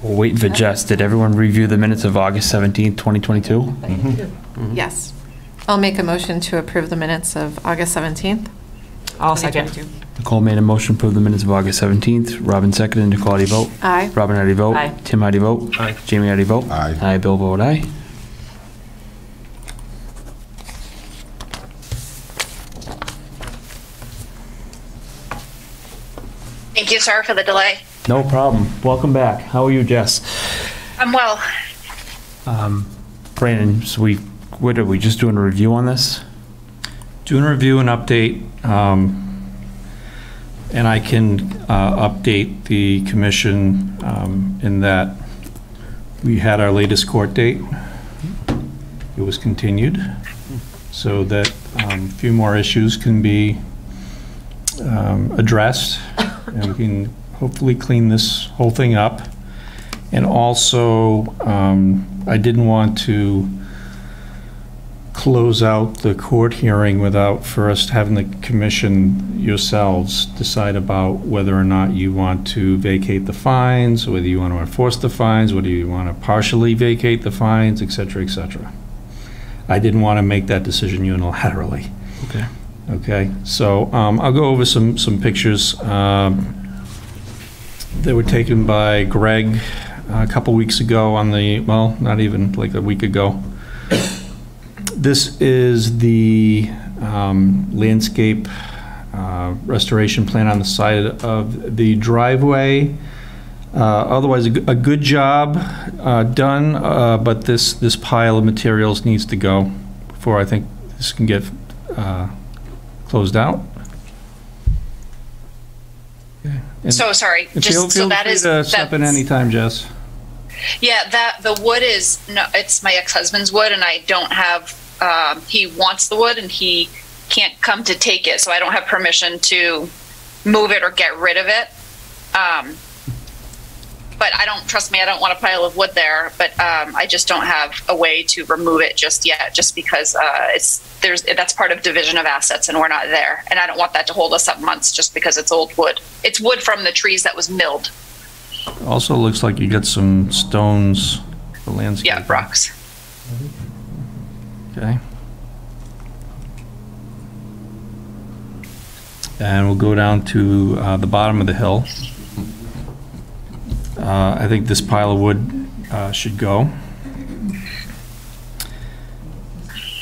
We're waiting for Jess. Did everyone review the minutes of August 17th, 2022? Yes. I'll make a motion to approve the minutes of August 17th. I'll second. Nicole made a motion to approve the minutes of August 17th. Robin seconded. Nicole, how do you vote? Aye. Robin, how do you vote? Aye. Tim, how do you vote? Aye. Jamie, how do you vote? Aye. Aye, Bill, vote aye. Thank you, sir, for the delay. No problem. Welcome back. How are you, Jess? I'm well. Um, Brandon, so we, what are we, just doing a review on this? Doing a review and update, um, and I can uh, update the commission um, in that we had our latest court date. It was continued, so that um, a few more issues can be um, addressed, and we can hopefully clean this whole thing up. And also, um, I didn't want to close out the court hearing without first having the commission yourselves decide about whether or not you want to vacate the fines, whether you want to enforce the fines, whether you want to partially vacate the fines, et cetera, et cetera. I didn't want to make that decision unilaterally. Okay. Okay, so um, I'll go over some, some pictures um, that were taken by Greg a couple weeks ago on the, well, not even, like a week ago. This is the um, landscape uh, restoration plan on the side of the driveway. Uh, Otherwise, a g- a good job uh, done, uh, but this, this pile of materials needs to go before I think this can get uh, closed out. Okay. So sorry, just, Feel so feel that free is, to step in anytime, Jess. yeah, that, the wood is, no, it's my ex-husband's wood and I don't have, um, he wants the wood and he can't come to take it, so I don't have permission to move it or get rid of it. Um, but I don't, trust me, I don't want a pile of wood there, but, um, I just don't have a way to remove it just yet, just because, uh, it's, there's, that's part of division of assets and we're not there. And I don't want that to hold us up months just because it's old wood. It's wood from the trees that was milled. Also looks like you got some stones for landscape. Yeah, rocks. Okay. And we'll go down to uh, the bottom of the hill. Uh, I think this pile of wood uh, should go.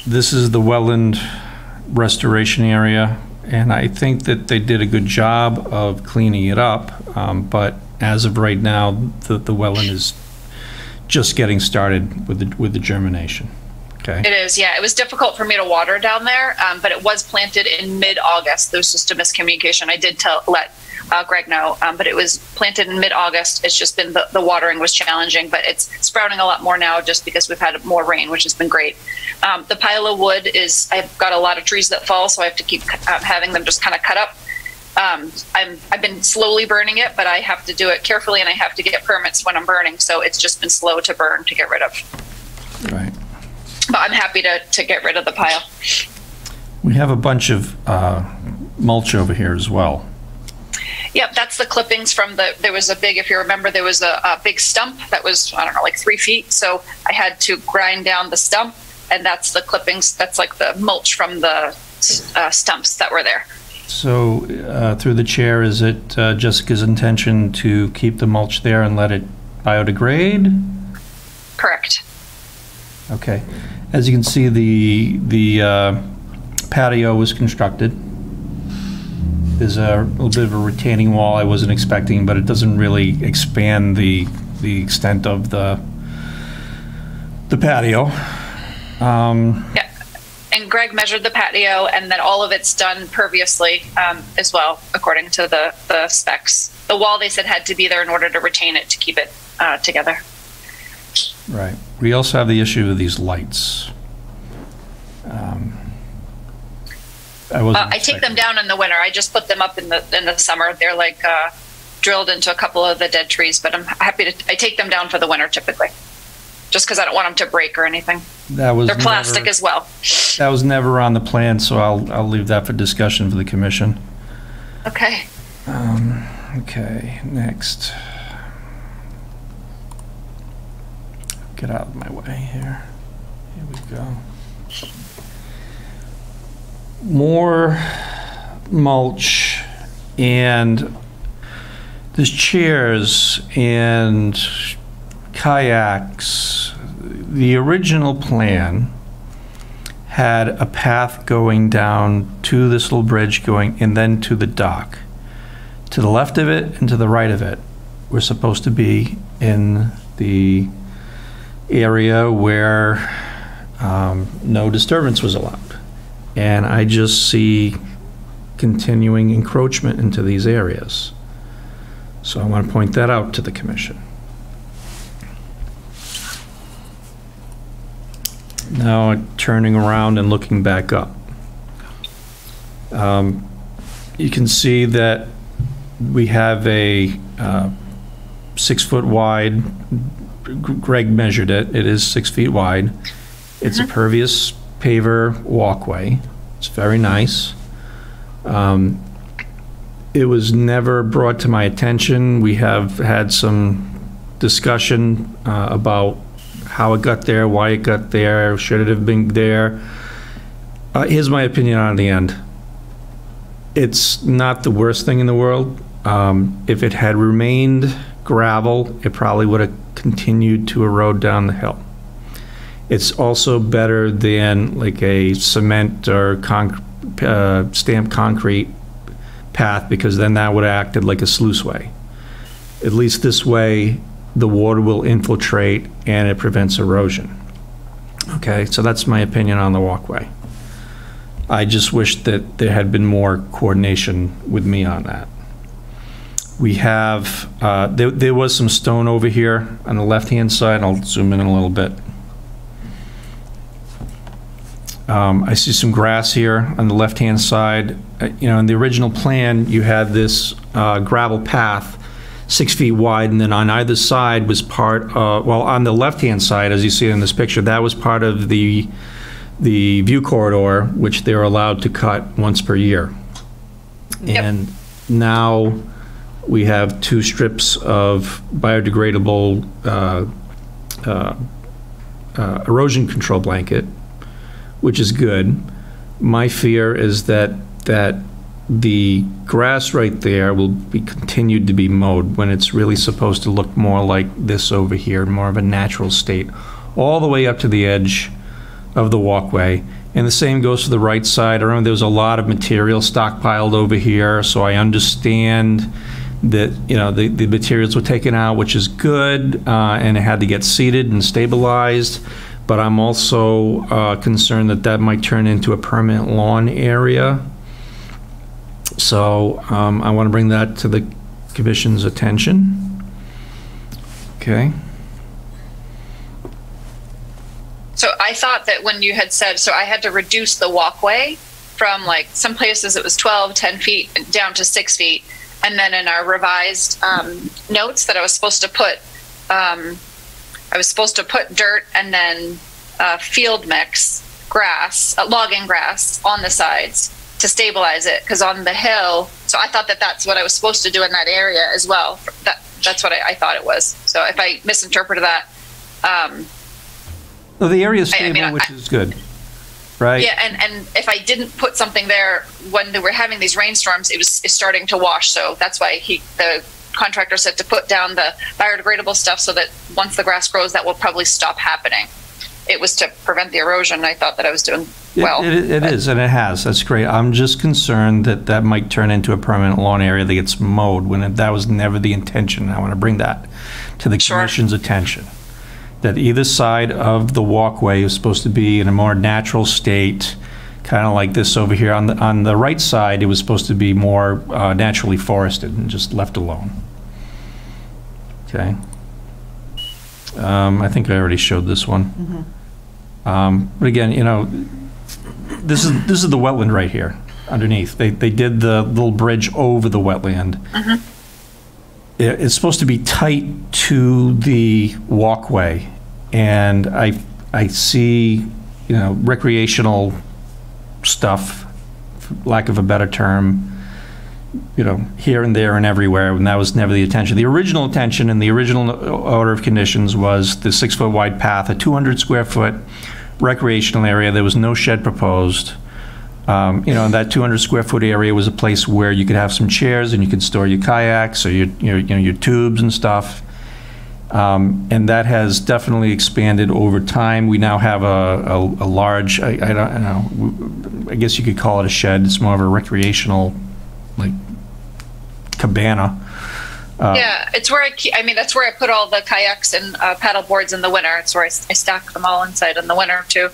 This is the wetland restoration area, and I think that they did a good job of cleaning it up, um, but as of right now, the the is just getting started with the with the germination. Okay? It is, yeah. It was difficult for me to water down there, um, but it was planted in mid-August. There was just a miscommunication. I did tell let uh, Greg know. Um, but it was planted in mid-August. It's just been the, the watering was challenging, but it's sprouting a lot more now just because we've had more rain, which has been great. Um, the pile of wood is I've got a lot of trees that fall, so I have to keep uh, having them just kind of cut up. Um, I'm I've been slowly burning it, but I have to do it carefully, and I have to get permits when I'm burning. So it's just been slow to burn to get rid of. Right. But I'm happy to to get rid of the pile. We have a bunch of uh, mulch over here as well. Yep, that's the clippings from the. There was a big, if you remember, there was a, a big stump that was I don't know, like three feet. So I had to grind down the stump, and that's the clippings. That's like the mulch from the uh, stumps that were there. So, uh, through the chair, is it uh, Jessica's intention to keep the mulch there and let it biodegrade? Correct. Okay. As you can see, the, the uh, patio was constructed. There's a little bit of a retaining wall I wasn't expecting, but it doesn't really expand the, the extent of the, the patio. Um, Yeah. And Greg measured the patio, and then all of it's done perviously um, as well, according to the, the specs. The wall, they said, had to be there in order to retain it to keep it uh, together. Right. We also have the issue of these lights. Um, I Uh, I take them down in the winter. I just put them up in the in the summer. They're like uh, drilled into a couple of the dead trees, but I'm happy to. I take them down for the winter typically, just because I don't want them to break or anything. That was They're plastic never- as well. That was never on the plan, so I'll, I'll leave that for discussion for the commission. Okay. Um, okay, next. Get out of my way here. Here we go. More mulch and there's chairs and kayaks. The original plan had a path going down to this little bridge going and then to the dock. To the left of it and to the right of it were supposed to be in the area where um, no disturbance was allowed. And I just see continuing encroachment into these areas. So I want to point that out to the commission. Now, turning around and looking back up. Um, You can see that we have a uh, six-foot wide, Greg measured it, it is six feet wide. It's a pervious paver walkway. It's very nice. Um, It was never brought to my attention. We have had some discussion uh, about how it got there, why it got there, should it have been there. Uh, Here's my opinion on the end. It's not the worst thing in the world. Um, If it had remained gravel, it probably would have continued to erode down the hill. It's also better than like a cement or conc, uh, stamped concrete path, because then that would have acted like a sluiceway. At least this way, the water will infiltrate and it prevents erosion. Okay, so that's my opinion on the walkway. I just wish that there had been more coordination with me on that. We have, uh, there, there was some stone over here on the left-hand side. I'll zoom in a little bit. Um, I see some grass here on the left-hand side. Uh, You know, in the original plan, you had this uh, gravel path, six feet wide, and then on either side was part, uh, well, on the left-hand side, as you see in this picture, that was part of the, the view corridor, which they're allowed to cut once per year. Yep. And now we have two strips of biodegradable uh, uh, uh, erosion control blanket, which is good. My fear is that, that the grass right there will be continued to be mowed when it's really supposed to look more like this over here, more of a natural state, all the way up to the edge of the walkway. And the same goes for the right side. I remember there was a lot of material stockpiled over here, so I understand that, you know, the, the materials were taken out, which is good, uh, and it had to get seeded and stabilized. But I'm also uh, concerned that that might turn into a permanent lawn area. So um, I want to bring that to the commission's attention. Okay, So I thought that when you had said, so I had to reduce the walkway from like some places it was 12, 10 feet down to six feet. And then in our revised um, notes that I was supposed to put, um, I was supposed to put dirt and then uh, field mix, grass, uh, logging grass on the sides to stabilize it. Because on the hill, so I thought that that's what I was supposed to do in that area as well. That that's what I, I thought it was. So if I misinterpreted that, um, well, the area is I- I mean, stable, which is good, right? Yeah, and, and if I didn't put something there when they were having these rainstorms, it was starting to wash. So that's why he the contractor said to put down the biodegradable stuff so that once the grass grows, that will probably stop happening. It was to prevent the erosion. I thought that I was doing It- well. It it is, and it has, that's great. I'm just concerned that that might turn into a permanent lawn area that gets mowed, when it- that was never the intention. I want to bring that to the Sure. commission's attention. That either side of the walkway is supposed to be in a more natural state, kind of like this over here. On the, on the right side, it was supposed to be more uh, naturally forested and just left alone. Okay? Um, I think I already showed this one. Um, But again, you know, this is, this is the wetland right here, underneath. They, they did the little bridge over the wetland. It- It's supposed to be tight to the walkway, and I, I see, you know, recreational stuff, for lack of a better term, you know, here and there and everywhere, and that was never the intention. The original intention and the original order of conditions was the six-foot wide path, a 200-square-foot recreational area. There was no shed proposed. Um, You know, that 200-square-foot area was a place where you could have some chairs and you could store your kayaks or your, your, you know, your tubes and stuff. Um, And that has definitely expanded over time. We now have a, a, a large, I, I don't know, I guess you could call it a shed. It's more of a recreational, like, cabana. Uh, yeah, it's where I keep, I mean, that's where I put all the kayaks and uh, paddle boards in the winter. It's where I stack them all inside in the winter too.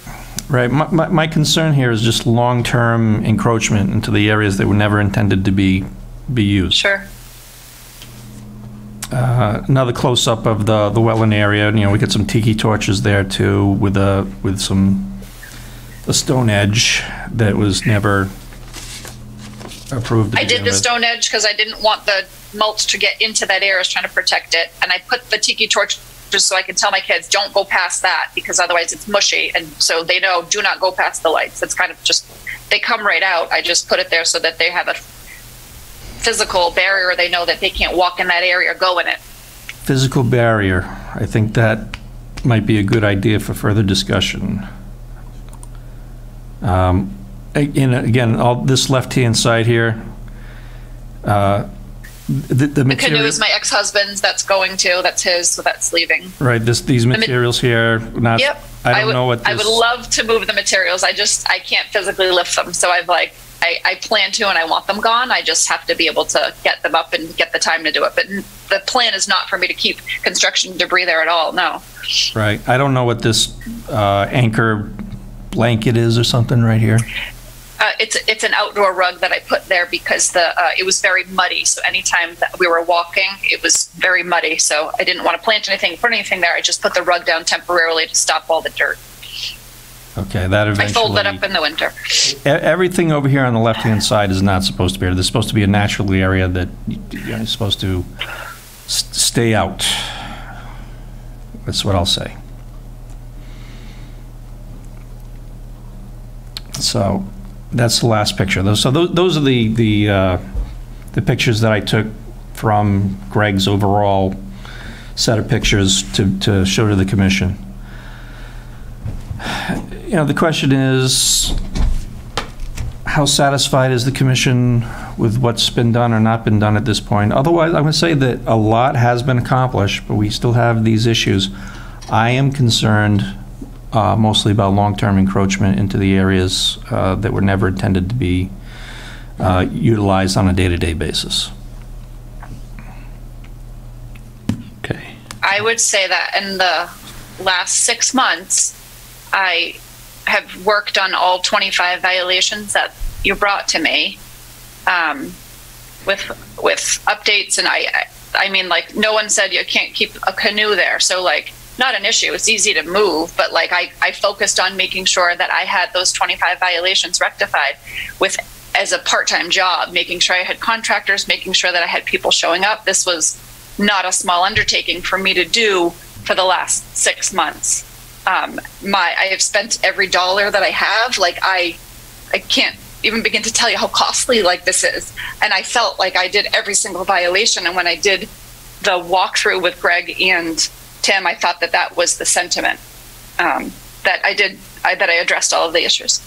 Right. My, my, my concern here is just long-term encroachment into the areas that were never intended to be, be used. Sure. Uh, Another close-up of the, the wetland area, you know, we got some tiki torches there too with a, with some, a stone edge that was never approved I did the stone edge because I didn't want the mulch to get into that area. I was trying to protect it. And I put the tiki torch just so I can tell my kids, don't go past that because otherwise it's mushy. And so they know, do not go past the lights. It's kind of just, they come right out. I just put it there so that they have a physical barrier. They know that they can't walk in that area or go in it. Physical barrier, I think that might be a good idea for further discussion. Um, a- And again, all, this left-hand side here, uh, the, the The canoe is my ex-husband's. That's going to, that's his, so that's leaving. right, this, these ma- materials here, not, Yep. I don't would- know what I would love to move the materials. I just, I can't physically lift them. So I've like, I, I plan to and I want them gone. I just have to be able to get them up and get the time to do it. But the plan is not for me to keep construction debris there at all. No. right, I don't know what this uh, anchor blanket is or something right here. Uh, it's it's an outdoor rug that I put there because the uh, it was very muddy. So anytime that we were walking, it was very muddy. So I didn't want to plant anything, put anything there. I just put the rug down temporarily to stop all the dirt. Okay, that eventually. I fold it up in the winter. Everything over here on the left-hand side is not supposed to be, there. There's supposed to be a natural area that you know, is supposed to stay out. That's what I'll say. So, that's the last picture. So those those are the, the, uh, the pictures that I took from Greg's overall set of pictures to, to show to the commission. You know, the question is, how satisfied is the commission with what's been done or not been done at this point? Otherwise, I'm going to say that a lot has been accomplished, but we still have these issues. I am concerned uh, mostly about long-term encroachment into the areas uh, that were never intended to be uh, utilized on a day-to-day basis. Okay. I would say that in the last six months, I have worked on all 25 violations that you brought to me. um, with with updates, and I, I I mean, like no one said you can't keep a canoe there, so like not an issue. It's easy to move, but like I I focused on making sure that I had those 25 violations rectified with as a part-time job, making sure I had contractors, making sure that I had people showing up. This was not a small undertaking for me to do for the last six months. Um, my I have spent every dollar that I have. Like I, I can't even begin to tell you how costly like this is. And I felt like I did every single violation. And when I did the walkthrough with Greg and Tim, I thought that that was the sentiment um, that I did. I, that I addressed all of the issues.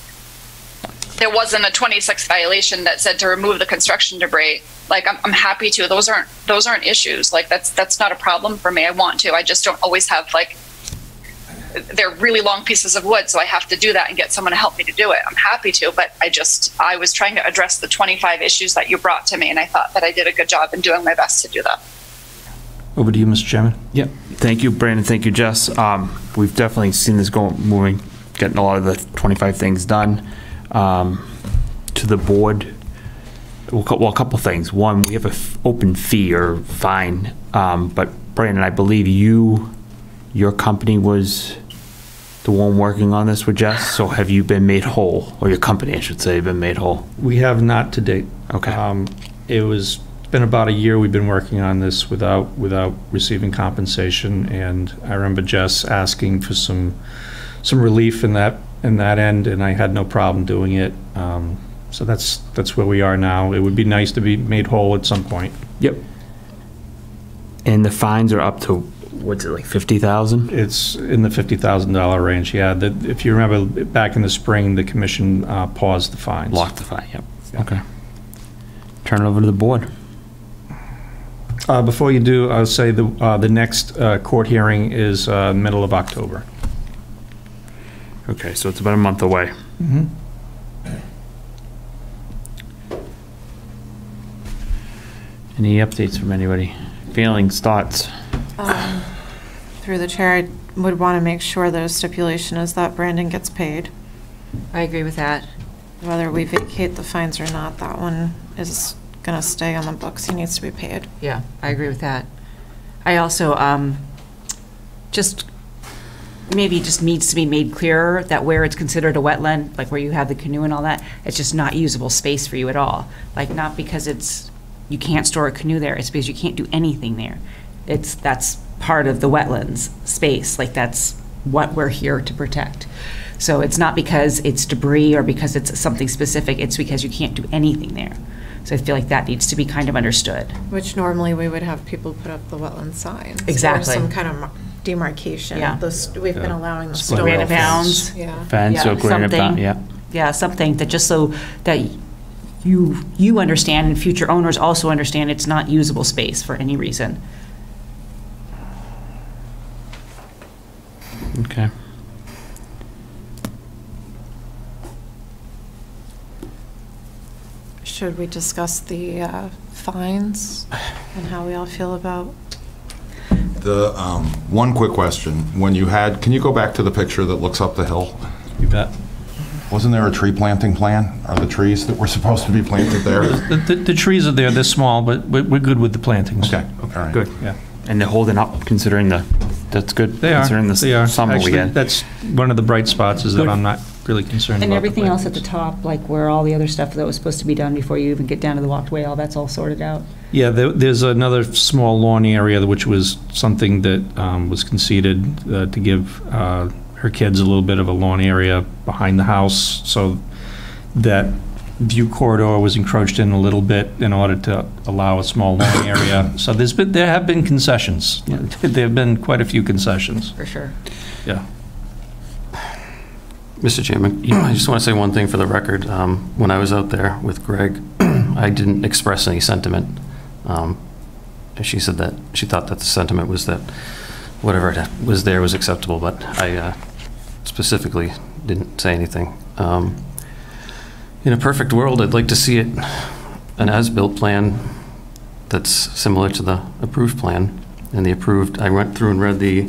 There wasn't a 26 violation that said to remove the construction debris like I'm, I'm happy to those aren't those aren't issues like that's that's not a problem for me i want to i just don't always have like they're really long pieces of wood so i have to do that and get someone to help me to do it i'm happy to but i just i was trying to address the 25 issues that you brought to me and i thought that i did a good job in doing my best to do that Over to you, Mr. Chairman. Yep. Thank you, Brandon. Thank you, Jess. Um, we've definitely seen this going, moving, getting a lot of the 25 things done. Um, to the board, well, well, a couple things. One, we have an open fee or fine, um, but Brandon, I believe you, your company was the one working on this with Jess, so have you been made whole? Or your company, I should say, been made whole? We have not to date. Okay. Um, It was, been about a year we've been working on this without, without receiving compensation, and I remember Jess asking for some, some relief in that, in that end, and I had no problem doing it. Um, So that's, that's where we are now. It would be nice to be made whole at some point. Yep. And the fines are up to, what's it, like 50,000? It's in the $50,000 range, yeah. The- If you remember, back in the spring, the commission uh, paused the fines. Lock the fine, yep. Okay. Turn it over to the board. Uh, Before you do, I'll say the, uh, the next uh, court hearing is uh, middle of October. Okay, so it's about a month away. Any updates from anybody? Feelings, thoughts? Um, Through the chair, I would want to make sure that a stipulation is that Brandon gets paid. I agree with that. Whether we vacate the fines or not, that one is going to stay on the books. He needs to be paid. Yeah, I agree with that. I also, um, just, maybe just needs to be made clearer that where it's considered a wetland, like where you have the canoe and all that, it's just not usable space for you at all. Like, not because it's, you can't store a canoe there, it's because you can't do anything there. It's, that's part of the wetlands space, like that's what we're here to protect. So it's not because it's debris or because it's something specific, it's because you can't do anything there. So I feel like that needs to be kind of understood. Which normally we would have people put up the wetland signs. Exactly. Or some kind of demarcation. Yeah. The st- We've been allowing the Split stone. rail Granite bounds. Yeah. Fence or Yeah, granite bound, something. yeah. Yeah, something that just so that you, you understand and future owners also understand it's not usable space for any reason. Okay. Should we discuss the uh, fines and how we all feel about? The, um, one quick question. When you had, can you go back to the picture that looks up the hill? You bet. Wasn't there a tree planting plan? Are the trees that were supposed to be planted there? The, the- the trees are there, they're small, but we're, we're good with the plantings. Okay, all right. Good. Yeah. And they're holding up considering the, that's good. They are, Considering the they are. summer we had. that's one of the bright spots, is that I'm not really concerned about And the everything else at the plantings. top, like where all the other stuff that was supposed to be done before you even get down to the walkway, all that's all sorted out. Yeah, there, there's another small lawn area, which was something that um, was conceded uh, to give uh, her kids a little bit of a lawn area behind the house, so that view corridor was encroached in a little bit in order to allow a small lawn area. So there's been, there have been concessions. There have been quite a few concessions, For sure. yeah. Mr. Chairman, I just want to say one thing for the record. Um, When I was out there with Greg, I didn't express any sentiment. Um, She said that, she thought that the sentiment was that whatever was there was acceptable, but I uh, specifically didn't say anything. Um, In a perfect world, I'd like to see it, an as-built plan that's similar to the approved plan. And the approved, I went through and read the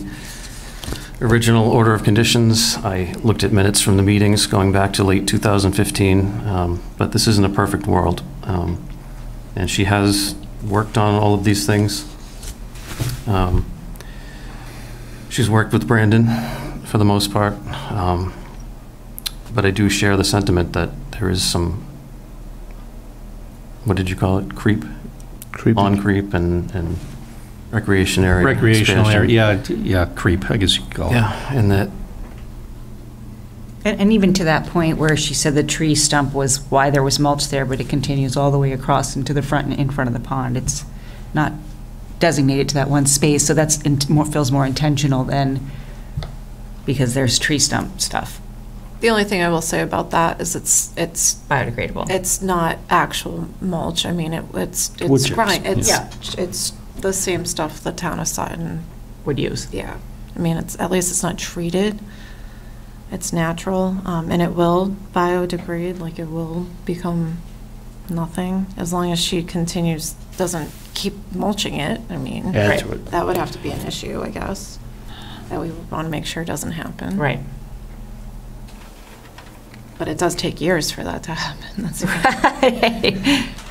original order of conditions. I looked at minutes from the meetings going back to late 2015, um, but this isn't a perfect world. Um, And she has worked on all of these things. Um, She's worked with Brandon for the most part. Um, But I do share the sentiment that there is some, what did you call it, creep? Creep. On creep and, and recreation area. Recreational area, yeah, yeah, creep, I guess you could call it. Yeah, and that, And, and even to that point where she said the tree stump was why there was mulch there, but it continues all the way across into the front and in front of the pond. It's not designated to that one space, so that's, in- more feels more intentional than because there's tree stump stuff, The only thing I will say about that is it's, it's, biodegradable. it's not actual mulch. I mean, it, it's, Wood it's chips, grind, it's, yeah. it's the same stuff the town of Sutton, Would use. yeah. I mean, it's, at least it's not treated. It's natural, um, and it will biodegrade, like it will become nothing, as long as she continues, doesn't keep mulching it, I mean. Add to it. That would have to be an issue, I guess, that we want to make sure doesn't happen. Right. But it does take years for that to happen, that's.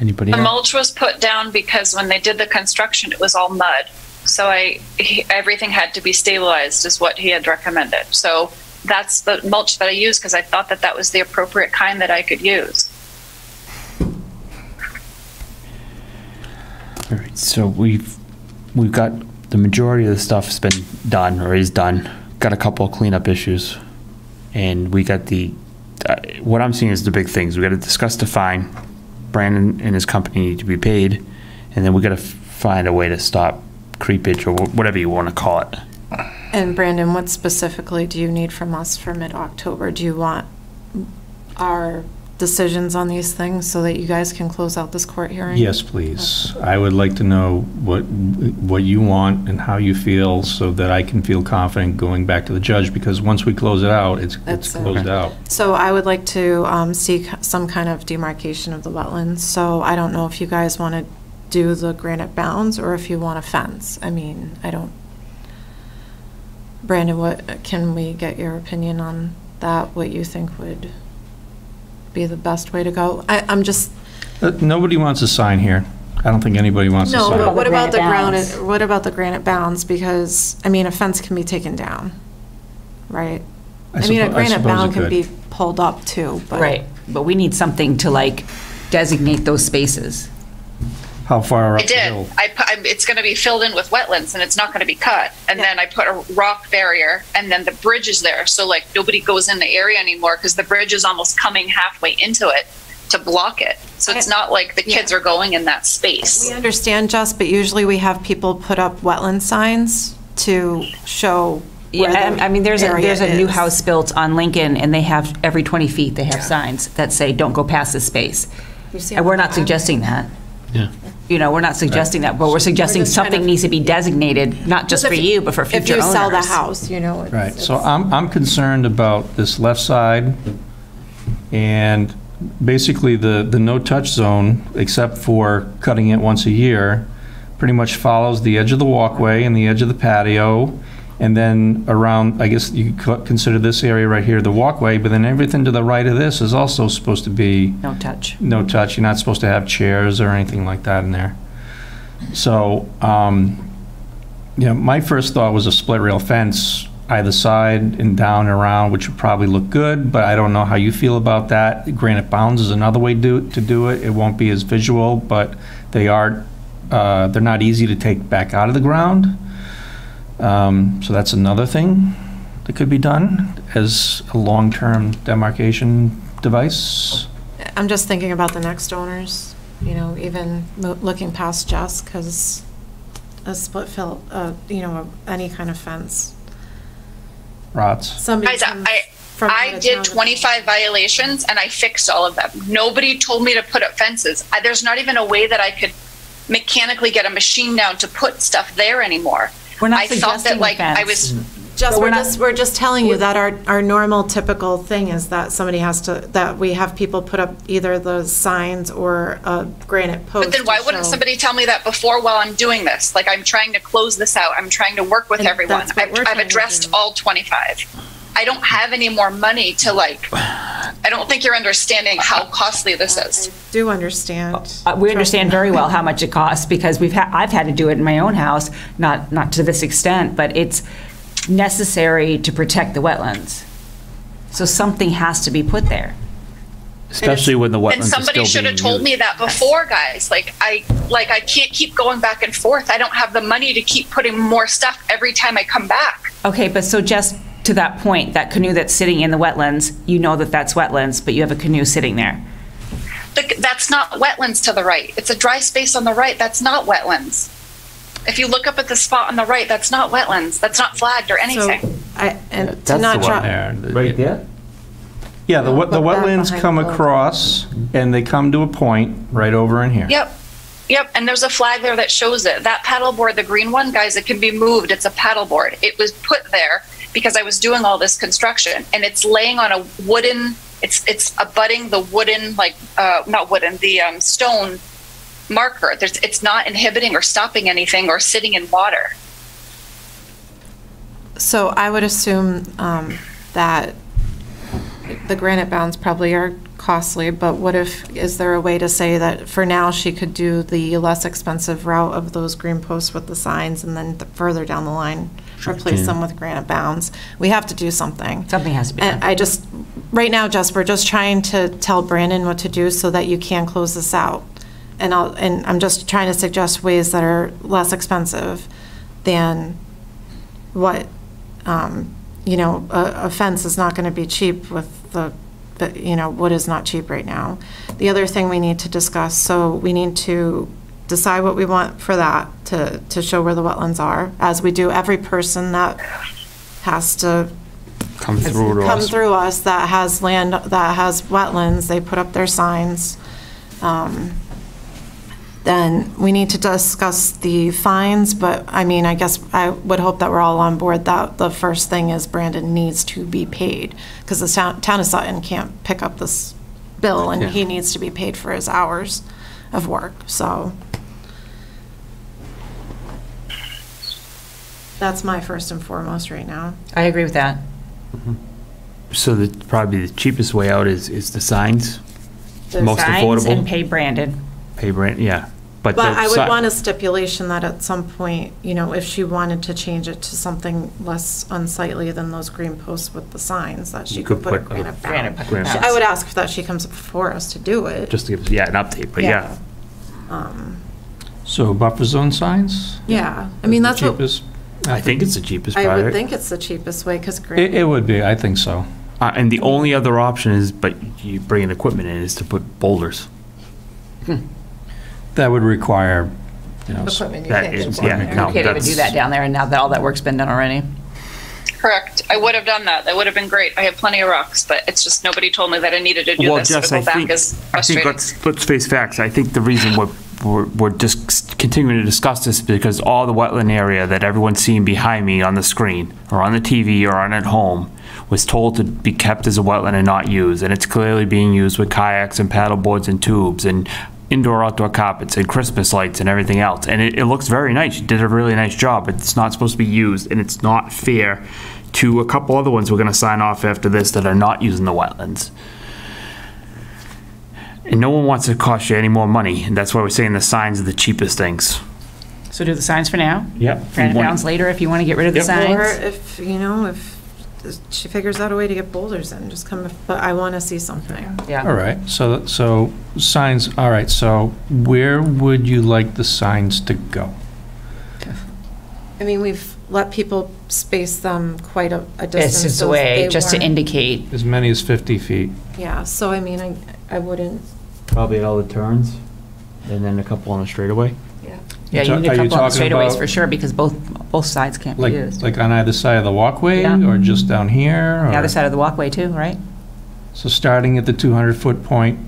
Anybody The else? mulch was put down because when they did the construction, it was all mud. So I, he, everything had to be stabilized is what he had recommended. So that's the mulch that I used because I thought that that was the appropriate kind that I could use. All right, so we've, we've got, the majority of the stuff's been done or is done. Got a couple of cleanup issues. And we got the, uh, what I'm seeing is the big things. We got to discuss the fine. Brandon and his company need to be paid. And then we got to find a way to stop creepage or wh- whatever you want to call it. And Brandon, what specifically do you need from us for mid-October? Do you want our decisions on these things so that you guys can close out this court hearing? Yes, please. I would like to know what, what you want and how you feel so that I can feel confident going back to the judge, because once we close it out, it's, it's That's it. closed out. So I would like to um, seek some kind of demarcation of the wetlands. So I don't know if you guys want to do the granite bounds or if you want a fence. I mean, I don't. Brandon, what, can we get your opinion on that? What you think would be the best way to go? I, I'm just, Uh, Nobody wants a sign here. I don't think anybody wants a no, sign. but what about the granite granite, bounds? what about the granite bounds? Because, I mean, a fence can be taken down, right? I mean, a suppo- I granite suppose bound it can could. be pulled up too, but. Right, but we need something to like designate those spaces. How far I up the did. I put, I'm- it's going to be filled in with wetlands and it's not going to be cut. And then I put a rock barrier and then the bridge is there. So like nobody goes in the area anymore because the bridge is almost coming halfway into it to block it. So it's not like the kids are going in that space. We understand, Jess, but usually we have people put up wetland signs to show where Yeah, the I I mean, there's a, there's a new is. house built on Lincoln, and they have, every 20 feet, they have signs that say, don't go past this space. You see And we're not suggesting that. yeah. You know, we're not suggesting that, but we're suggesting just trying to- something needs to be designated, not just for you- you, but for future If you owners. sell the house, you know. it's- Right, so it's- I'm, I'm concerned about this left side, and basically the, the no-touch zone, except for cutting it once a year, pretty much follows the edge of the walkway and the edge of the patio, and then around, I guess you could consider this area right here the walkway, but then everything to the right of this is also supposed to be No touch. no touch. You're not supposed to have chairs or anything like that in there. So, um, you know, my first thought was a split rail fence either side and down and around, which would probably look good, but I don't know how you feel about that. Granite bounds is another way do, to do it. It won't be as visual, but they are, uh, they're not easy to take back out of the ground. Um, so that's another thing that could be done as a long-term demarcation device. I'm just thinking about the next owners, you know, even mo- looking past Jess, because a split fill, uh, you know, any kind of fence. Rots. Somebody Guys, comes I, from out I of did town to- 25 violations and I fixed all of them. Nobody told me to put up fences. I, there's not even a way that I could mechanically get a machine down to put stuff there anymore. We're not I thought suggesting that a like I was mm-hmm. Just, we're we're not- just, we're just telling you that our, our normal typical thing is that somebody has to, that we have people put up either the signs or a granite post. But then why wouldn't show- somebody tell me that before while I'm doing this? Like I'm trying to close this out. I'm trying to work with And everyone. I've, I've addressed all 25. I don't have any more money to like, I don't think you're understanding how costly this is. Do understand. Uh, We understand very well how much it costs, because we've had, I've had to do it in my own house, not, not to this extent, but it's necessary to protect the wetlands. So something has to be put there. Especially when the wetlands And are still somebody should have told used. me that before, guys. Like I, like I can't keep going back and forth. I don't have the money to keep putting more stuff every time I come back. Okay, but so just to that point, that canoe that's sitting in the wetlands, you know that that's wetlands, but you have a canoe sitting there. The- That's not wetlands to the right. It's a dry space on the right. That's not wetlands. If you look up at the spot on the right, that's not wetlands. That's not flagged or So, anything. I, and to That's the not one drop, There. Right there? Yeah, the the wetlands come across, and they come to a point right over in here. Yep. Yep. And there's a flag there that shows it. That paddleboard, the green one, guys, it can be moved. It's a paddleboard. It was put there because I was doing all this construction and it's laying on a wooden, it's, it's abutting the wooden, like, uh, not wooden, the, um, stone marker. There's, it's not inhibiting or stopping anything or sitting in water. so I would assume um, that the granite bounds probably are costly, but what if, is there a way to say that for now, she could do the less expensive route of those green posts with the signs, and then th- further down the line, replace them with granite bounds? We have to do something. Something has to be done. I just, right now, Jess, we're just trying to tell Brandon what to do so that you can close this out. And I'll, and I'm just trying to suggest ways that are less expensive than what, um, you know, a, a fence is not gonna be cheap with the, the, you know, wood is not cheap right now. The other thing we need to discuss, so we need to decide what we want for that, to, to show where the wetlands are, as we do every person that has to Come through to come us. through us that has land, that has wetlands, they put up their signs. Um, Then we need to discuss the fines, but I mean, I guess I would hope that we're all on board that the first thing is Brandon needs to be paid, because the town, town of Sutton can't pick up this bill, and he needs to be paid for his hours of work, so. That's my first and foremost right now. I agree with that. Mm-hmm. So the, probably the cheapest way out is, is the signs, The most Signs and pay Brandon. Pay rent, yeah. But But the I would si- want a stipulation that at some point, you know, if she wanted to change it to something less unsightly than those green posts with the signs, that she You could could put a put a granite Granite bound. Granite I would ask that she comes before us to do it. Just to give, yeah, an update, but yeah. Um, So buffer zone signs? Yeah, I mean, that's what, Cheapest? I think it's the cheapest I would product. think it's the cheapest way, because It, it would be, I think so. Uh, and the only other option is, but you bring in equipment in, is to put boulders. That would require, you know, s- equipment, you That can't is- just. yeah, You no, can't even do that's- that down there, and now that all that work's been done already. Correct. I would have done that. That would have been great. I have plenty of rocks, but it's just nobody told me that I needed to do Well, this. So Jess, to I think, is I think let's, let's face facts. I think the reason we're, we're, we're just continuing to discuss this is because all the wetland area that everyone's seeing behind me on the screen, or on the TV, or on at home, was told to be kept as a wetland and not used, and it's clearly being used with kayaks and paddle boards and tubes and indoor outdoor carpets and Christmas lights and everything else. And it, it looks very nice. You did a really nice job, it's not supposed to be used, and it's not fair to a couple other ones we're gonna sign off after this that are not using the wetlands. And no one wants to cost you any more money, and that's why we're saying the signs are the cheapest things. So do the signs for now? Yep. Granite bounds later if you want to get rid of the Yep. Or signs? if, you know, if she figures out a way to get boulders in, just come, but I want to see something. Yeah. All right, so, so signs, all right, so where would you like the signs to go? I mean, we've let people space them quite a a distance. Distance so away, they just to weren't- indicate. As many as 50 feet? Yeah, so I mean, I, I wouldn't, Probably at all the turns, and then a couple on the straightaway. Yeah, ta- you need are a you couple on talking straightaways about- for sure, because both, both sides can't be Like, used. like on either side of the walkway, Yeah. or just down here? The or- other side of the walkway too, right? So starting at the 200-foot point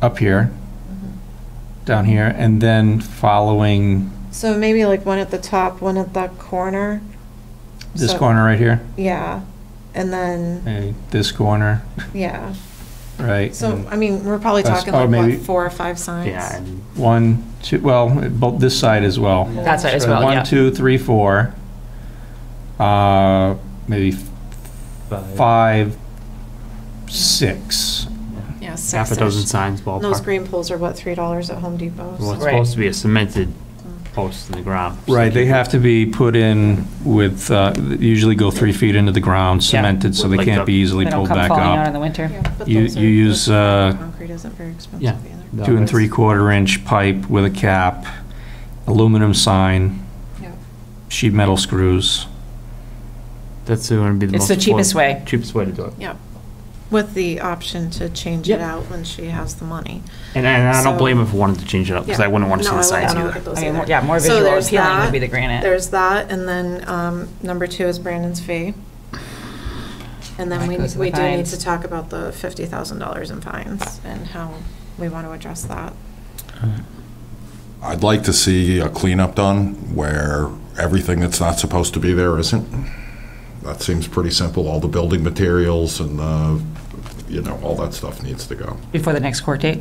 up here, mm-hmm. down here, and then following so maybe like one at the top, one at the corner, this So- corner right here, yeah. And then, maybe this corner, yeah, right? so, and I mean, we're probably That's- talking or like, maybe- what, four or five signs? Yeah, and One, two, well, both this side as well. That side as So well, yeah. One, two, three, four. Uh, maybe f- five, six. Yeah, Half a six-ish. dozen signs Those green poles are what, three dollars at Home Depot? Well, it's Right. supposed to be a cemented post in the ground. Right, they have to be put in with, uh, usually go three feet into the ground, cemented, so they Like can't the- be easily They don't pulled come back falling out in up. the winter. Yeah, but You- those you use, the uh, Concrete isn't very expensive Yeah. either. Two and three quarter inch pipe with a cap, aluminum sign, Yep. sheet metal screws. That's going to be the It's most. the cheapest affordable- way. Cheapest way to do it. Yep. With the option to change Yep. it out when she has the money. And, and I don't So- blame him for wanting to change it up, because Yeah. I wouldn't want to see the signs wouldn't either. look at those I mean, either. yeah, more So visual there's appealing would be the granite. There's that, and then um, number two is Brandon's fee. And then That we, goes to we do need fines. to talk about the fifty thousand dollars in fines and how we want to address that. I'd like to see a cleanup done where everything that's not supposed to be there isn't. That seems pretty simple. All the building materials and the, you know, all that stuff needs to go. Before the next court date?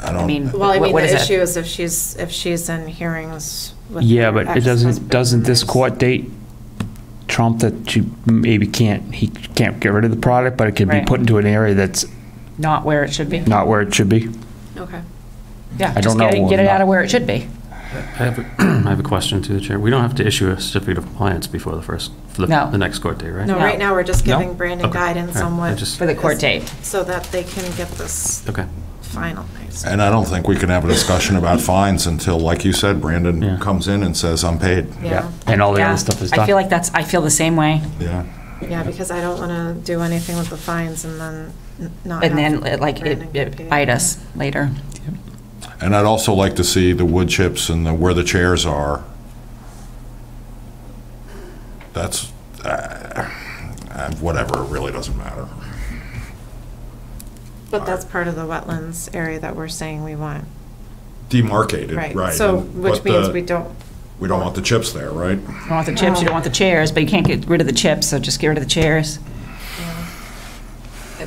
I I don't, mean, Well, I what mean, what the is it? issue is if she's, if she's in hearings with. Yeah, her but it ex-husband, doesn't, doesn't this there's- court date trump that she maybe can't, he can't get rid of the product, but it can be Right. put into an area that's Not where it should be? not where it should be? Okay. Yeah, I just don't get it, know, get it I'm out of where it should be. I have, a- I have a question to the chair. We don't have to issue a certificate of compliance before the first, for the, No. the next court date, right? No, No. right now, we're just No? giving Brandon Okay. guidance All right. on I what, just- For the court date. so that they can get this Okay. finalized. and I don't think we can have a discussion about fines until, like you said, Yeah. Brandon comes in and says, I'm paid. Yeah, And all the Yeah, other stuff is done. I feel like that's, I feel the same way. Yeah. yeah, because I don't want to do anything with the fines and then n- not And have then, uh, like, Brandon it get it paid. bite us later. And I'd also like to see the wood chips and the, where the chairs are. That's, uh, uh, whatever, it really doesn't matter. But that's part of the wetlands area that we're saying we want. Demarcated, right. Right, so, and- which means the- we don't, We don't want the chips there, right? You don't want the chips, you don't want the chairs, but you can't get rid of the chips, so just get rid of the chairs.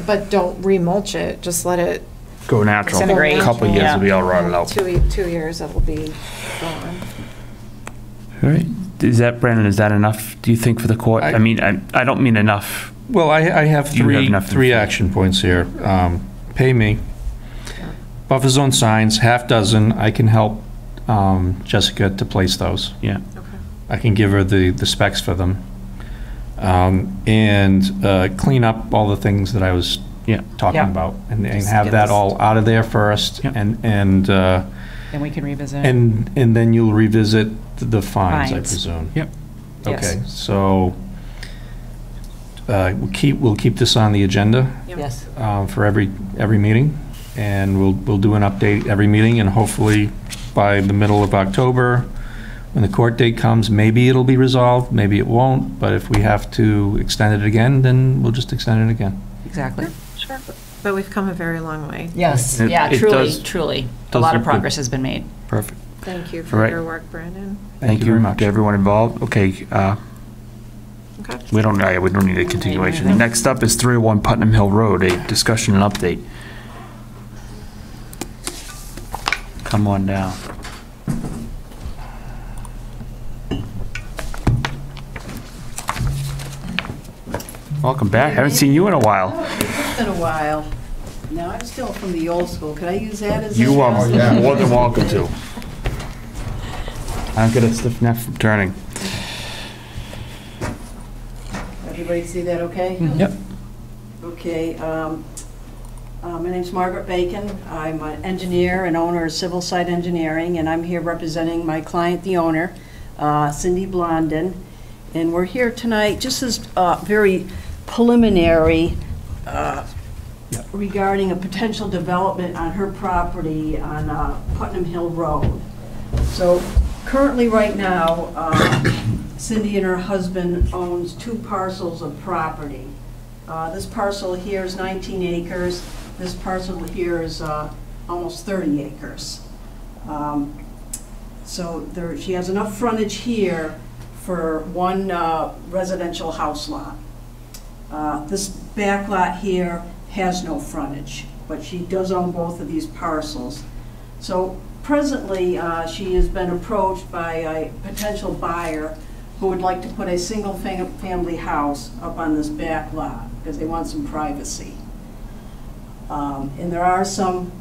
but don't remulch it, just let it, Go natural. Disintegrate. Couple of years Yeah. will be all rotted out. two, two years, it'll be gone. All right. Is that, Brandon, is that enough, do you think, for the court? I I- mean, I, I don't mean enough. Well, I, I have You have three, enough three action points here. Um, Pay me. Buffer zone signs, half dozen, I can help um, Jessica to place those. Yeah. Okay. I can give her the, the specs for them. Um, And uh, clean up all the things that I was Yeah. talking Yeah. about. And and Just have get that this- all out of there first. Yeah. And, and, uh, Then we can revisit. and, and then you'll revisit the fines, I Fines. presume. Yep. Yes. Okay, so uh, we'll keep, we'll keep this on the agenda Yes. uh, for every, every meeting, and we'll, we'll do an update every meeting, and hopefully by the middle of October, when the court date comes, maybe it'll be resolved, maybe it won't, but if we have to extend it again, then we'll just extend it again. Exactly. Sure. But we've come a very long way. Yes, It- yeah, it truly, does- truly. A does lot of look good. progress has been made. Perfect. Thank you for right. your work, Brandon. Thank you very much. to everyone involved. Okay, uh, Okay. we don't, uh, we don't need a continuation. Next up is 301 Putnam Hill Road, a discussion and update. Come on down. Welcome back. Haven't seen you in a while. It's been a while. No, I'm still from the old school. Could I use that as? You a- are more than welcome to. I don't get a stiff neck from turning. Everybody see that okay? Yep. Okay, um, uh, my name's Margaret Bacon. I'm an engineer and owner of Civil Site Engineering, and I'm here representing my client, the owner, uh, Cindy Blondin. And we're here tonight just as uh, very preliminary regarding a potential development on her property on uh, Putnam Hill Road. So currently, right now, uh, Cindy and her husband owns two parcels of property. Uh, This parcel here is 19 acres, this parcel here is almost 30 acres. Um, So there, she has enough frontage here for one residential house lot. This back lot here has no frontage, but she does own both of these parcels. So presently, uh, she has been approached by a potential buyer who would like to put a single-family house up on this back lot, because they want some privacy. Um, And there are some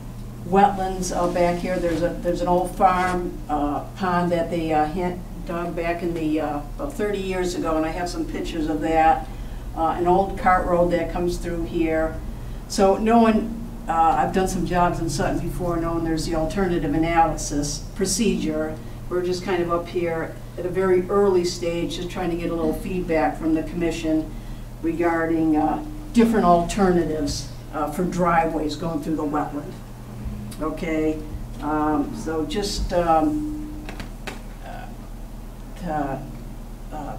wetlands out back here. There's a, there's an old farm uh, pond that they uh, dug back in the, uh, about 30 years ago, and I have some pictures of that. Uh, An old cart road that comes through here. So knowing, uh, I've done some jobs in Sutton before, knowing there's the alternative analysis procedure. We're just kind of up here at a very early stage, just trying to get a little feedback from the commission regarding uh, different alternatives uh, for driveways going through the wetland. Okay, um, so just um, uh, uh,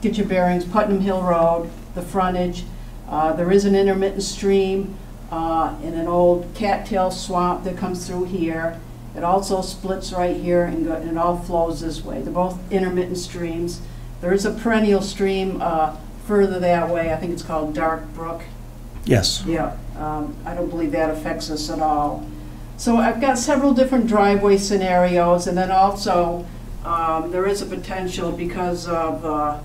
get your bearings, Putnam Hill Road, the frontage. Uh, There is an intermittent stream uh, in an old cattail swamp that comes through here. It also splits right here and go- and it all flows this way. They're both intermittent streams. There is a perennial stream uh, further that way, I think it's called Dark Brook. Yes. Yeah, um, I don't believe that affects us at all. So I've got several different driveway scenarios, and then also, um, there is a potential because of, uh,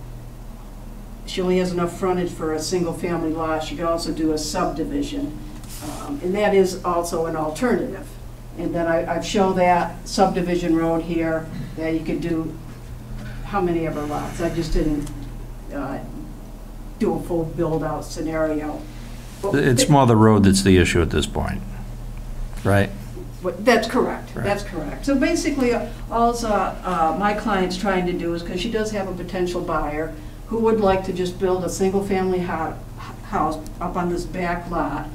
she only has enough frontage for a single-family lot, she could also do a subdivision. Um, And that is also an alternative. And then I, I've shown that subdivision road here, that you could do how many of ever lots, I just didn't, uh, do a full build-out scenario. It's more the road that's the issue at this point, right? That's correct, Right. that's correct. So basically, uh, uh, my client's trying to do is, because she does have a potential buyer who would like to just build a single-family house up on this back lot,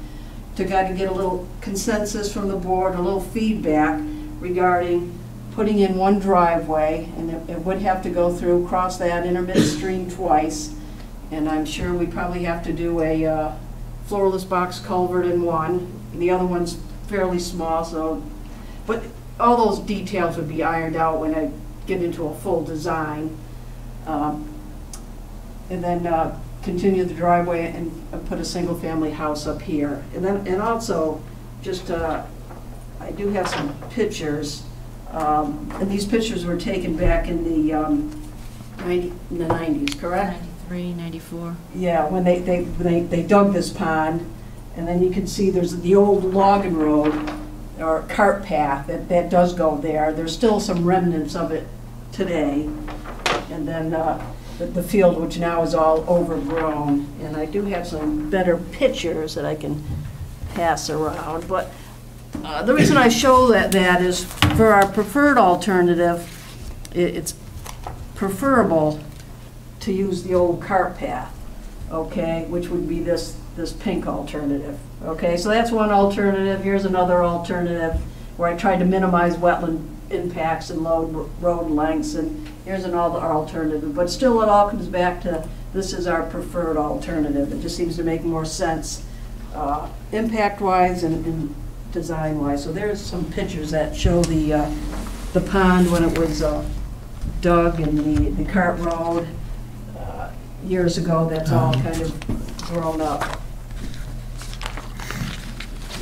to kind of get a little consensus from the board, a little feedback regarding putting in one driveway, and it- it would have to go through, cross that intermittent stream twice, and I'm sure we probably have to do a uh, floorless box culvert in one, and the other one's fairly small, so, but all those details would be ironed out when I get into a full design. Um, And then uh, continue the driveway and uh, put a single-family house up here. And then, and also, just, uh, I do have some pictures, um, and these pictures were taken back in the um, 90, in the 90s, correct? 93, 94. Yeah, when they, they, when they they dug this pond, and then you can see there's the old logging road, or cart path, that, that does go there. There's still some remnants of it today. And then, uh, the, field, which now is all overgrown. And I do have some better pictures that I can pass around, but, uh, the reason I show that, that is for our preferred alternative, it, it's preferable to use the old cart path, okay, which would be this, this pink alternative, okay? So that's one alternative, here's another alternative, where I tried to minimize wetland impacts and load, road lengths, and here's an another alternative, but still it all comes back to, this is our preferred alternative, it just seems to make more sense, uh, impact-wise and, and design-wise. So there's some pictures that show the, uh, the pond when it was, uh, dug and the, the cart road, uh, years ago, that's all kind of grown up.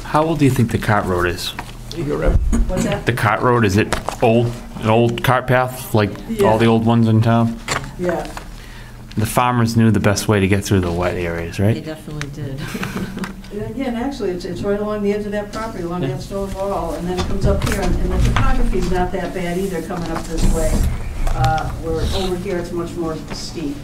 How old do you think the cart road is? What's that? The cart road, is it old, an old cart path, like all the Yeah. old ones in town? Yeah, The farmers knew the best way to get through the wet areas, right? They right? definitely did. and again, actually, it's, it's right along the edge of that property, along that stone wall, and then it comes up here, and and the topography's not that bad either, coming up this way. Uh, where over here, it's much more steep.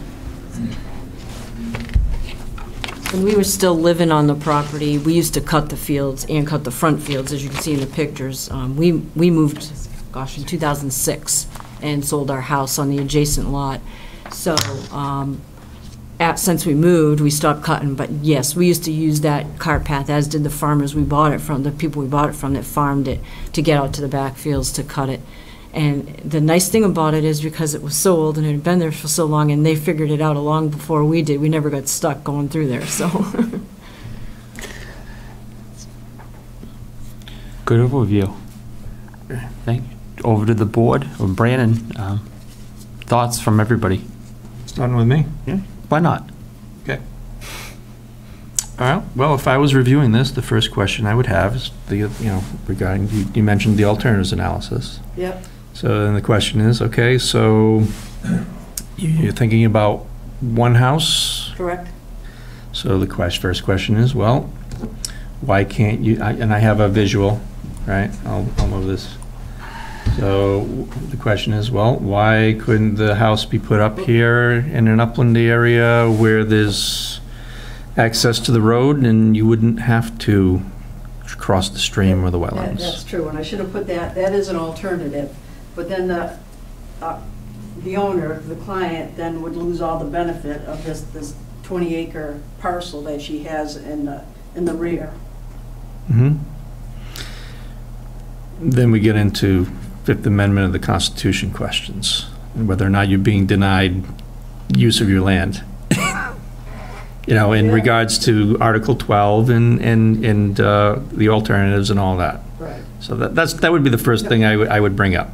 When we were still living on the property, we used to cut the fields and cut the front fields, as you can see in the pictures. Um, We, we moved, gosh, in 2006, and sold our house on the adjacent lot. So, um, at, since we moved, we stopped cutting, but yes, we used to use that cart path, as did the farmers we bought it from, the people we bought it from that farmed it, to get out to the back fields to cut it. And the nice thing about it is because it was so old and it had been there for so long, and they figured it out a long before we did, we never got stuck going through there, so. Good overview. Thank you. Over to the board, or Brandon, um, thoughts from everybody? Starting with me? Yeah. Why not? Okay. All right, well, if I was reviewing this, the first question I would have is the, you know, regarding, you- you mentioned the alternatives analysis. Yep. So then the question is, okay, so You're thinking about one house? correct? So the question, first question is, well, why can't you, I- and I have a visual, right? I'll, I'll move this. So the question is, well, why couldn't the house be put up here in an upland area where there's access to the road and you wouldn't have to cross the stream or the That- That's true, and I should have put that, that is an alternative. But then the, uh, the owner, the client, then would lose all the benefit of this, this 20-acre parcel that she has in the, in the rear. Mhm. Then we get into Fifth Amendment of the Constitution questions, and whether or not you're being denied use of your land. You know, in Yeah. regards to Article 12 and, and, and uh, the alternatives and all that. Right. So that, that's, that would be the first thing I would, I would bring up.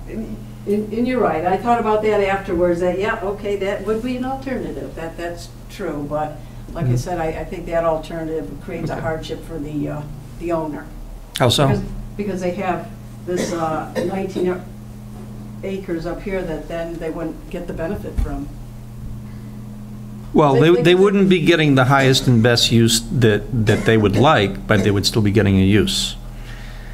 And and you're right, I thought about that afterwards, that, yeah, okay, that would be an alternative, that, that's true. But like I said, I, I think that alternative creates a hardship for the, uh, the owner. How so? Because- Because they have this uh, 19 acres up here that then they wouldn't get the benefit from. Well, they, they wouldn't be getting the highest and best use that, that they would like, but they would still be getting a use.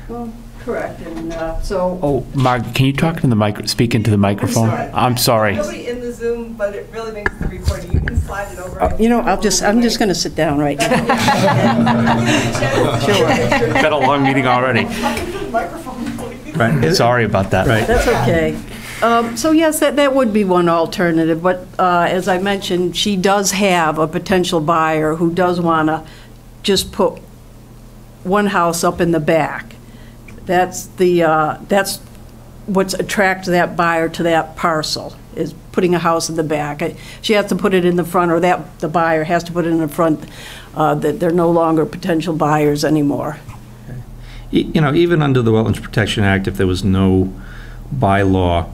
Well, correct, and uh, so, Oh, Mark, can you talk to the mic, speak into the microphone? I'm sorry. Nobody in the Zoom, but it really makes the recording. You can slide it over. uh, you know, I'll just, I'm just going to sit down right now. It's been a long meeting already. Right. Sorry about that. Right. That's okay. Um, So yes, that, that would be one alternative, but uh, as I mentioned, she does have a potential buyer who does want to just put one house up in the back. That's the, uh, that's what's attracted that buyer to that parcel, is putting a house in the back. She has to put it in the front, or that, the buyer has to put it in the front, uh, that they're no longer potential buyers anymore. Y- You know, even under the Wetlands Protection Act, if there was no bylaw,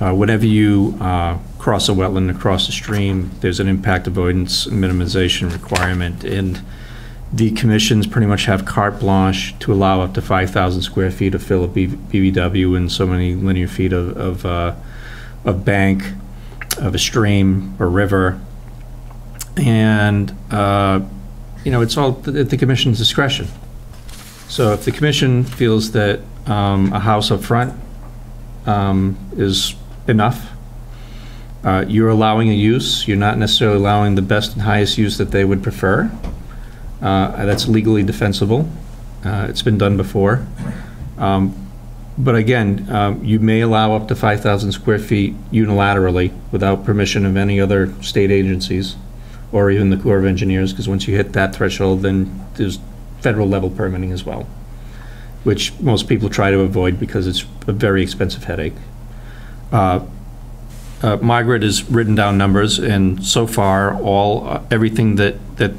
uh, whenever you uh, cross a wetland, across a stream, there's an impact avoidance minimization requirement, and the commissions pretty much have carte blanche to allow up to 5,000 square feet of fill of BVW and so many linear feet of, of, uh, of bank, of a stream or river. And, uh, you know, it's all at the commission's discretion. So if the commission feels that um, a house up front um, is enough, uh, you're allowing a use, you're not necessarily allowing the best and highest use that they would prefer. Uh, That's legally defensible. Uh, It's been done before. Um, But again, um, you may allow up to 5,000 square feet unilaterally without permission of any other state agencies or even the Corps of Engineers, because once you hit that threshold, then there's federal level permitting as well, which most people try to avoid because it's a very expensive headache. Uh, uh, Margaret has written down numbers, and so far, all, uh, everything that, that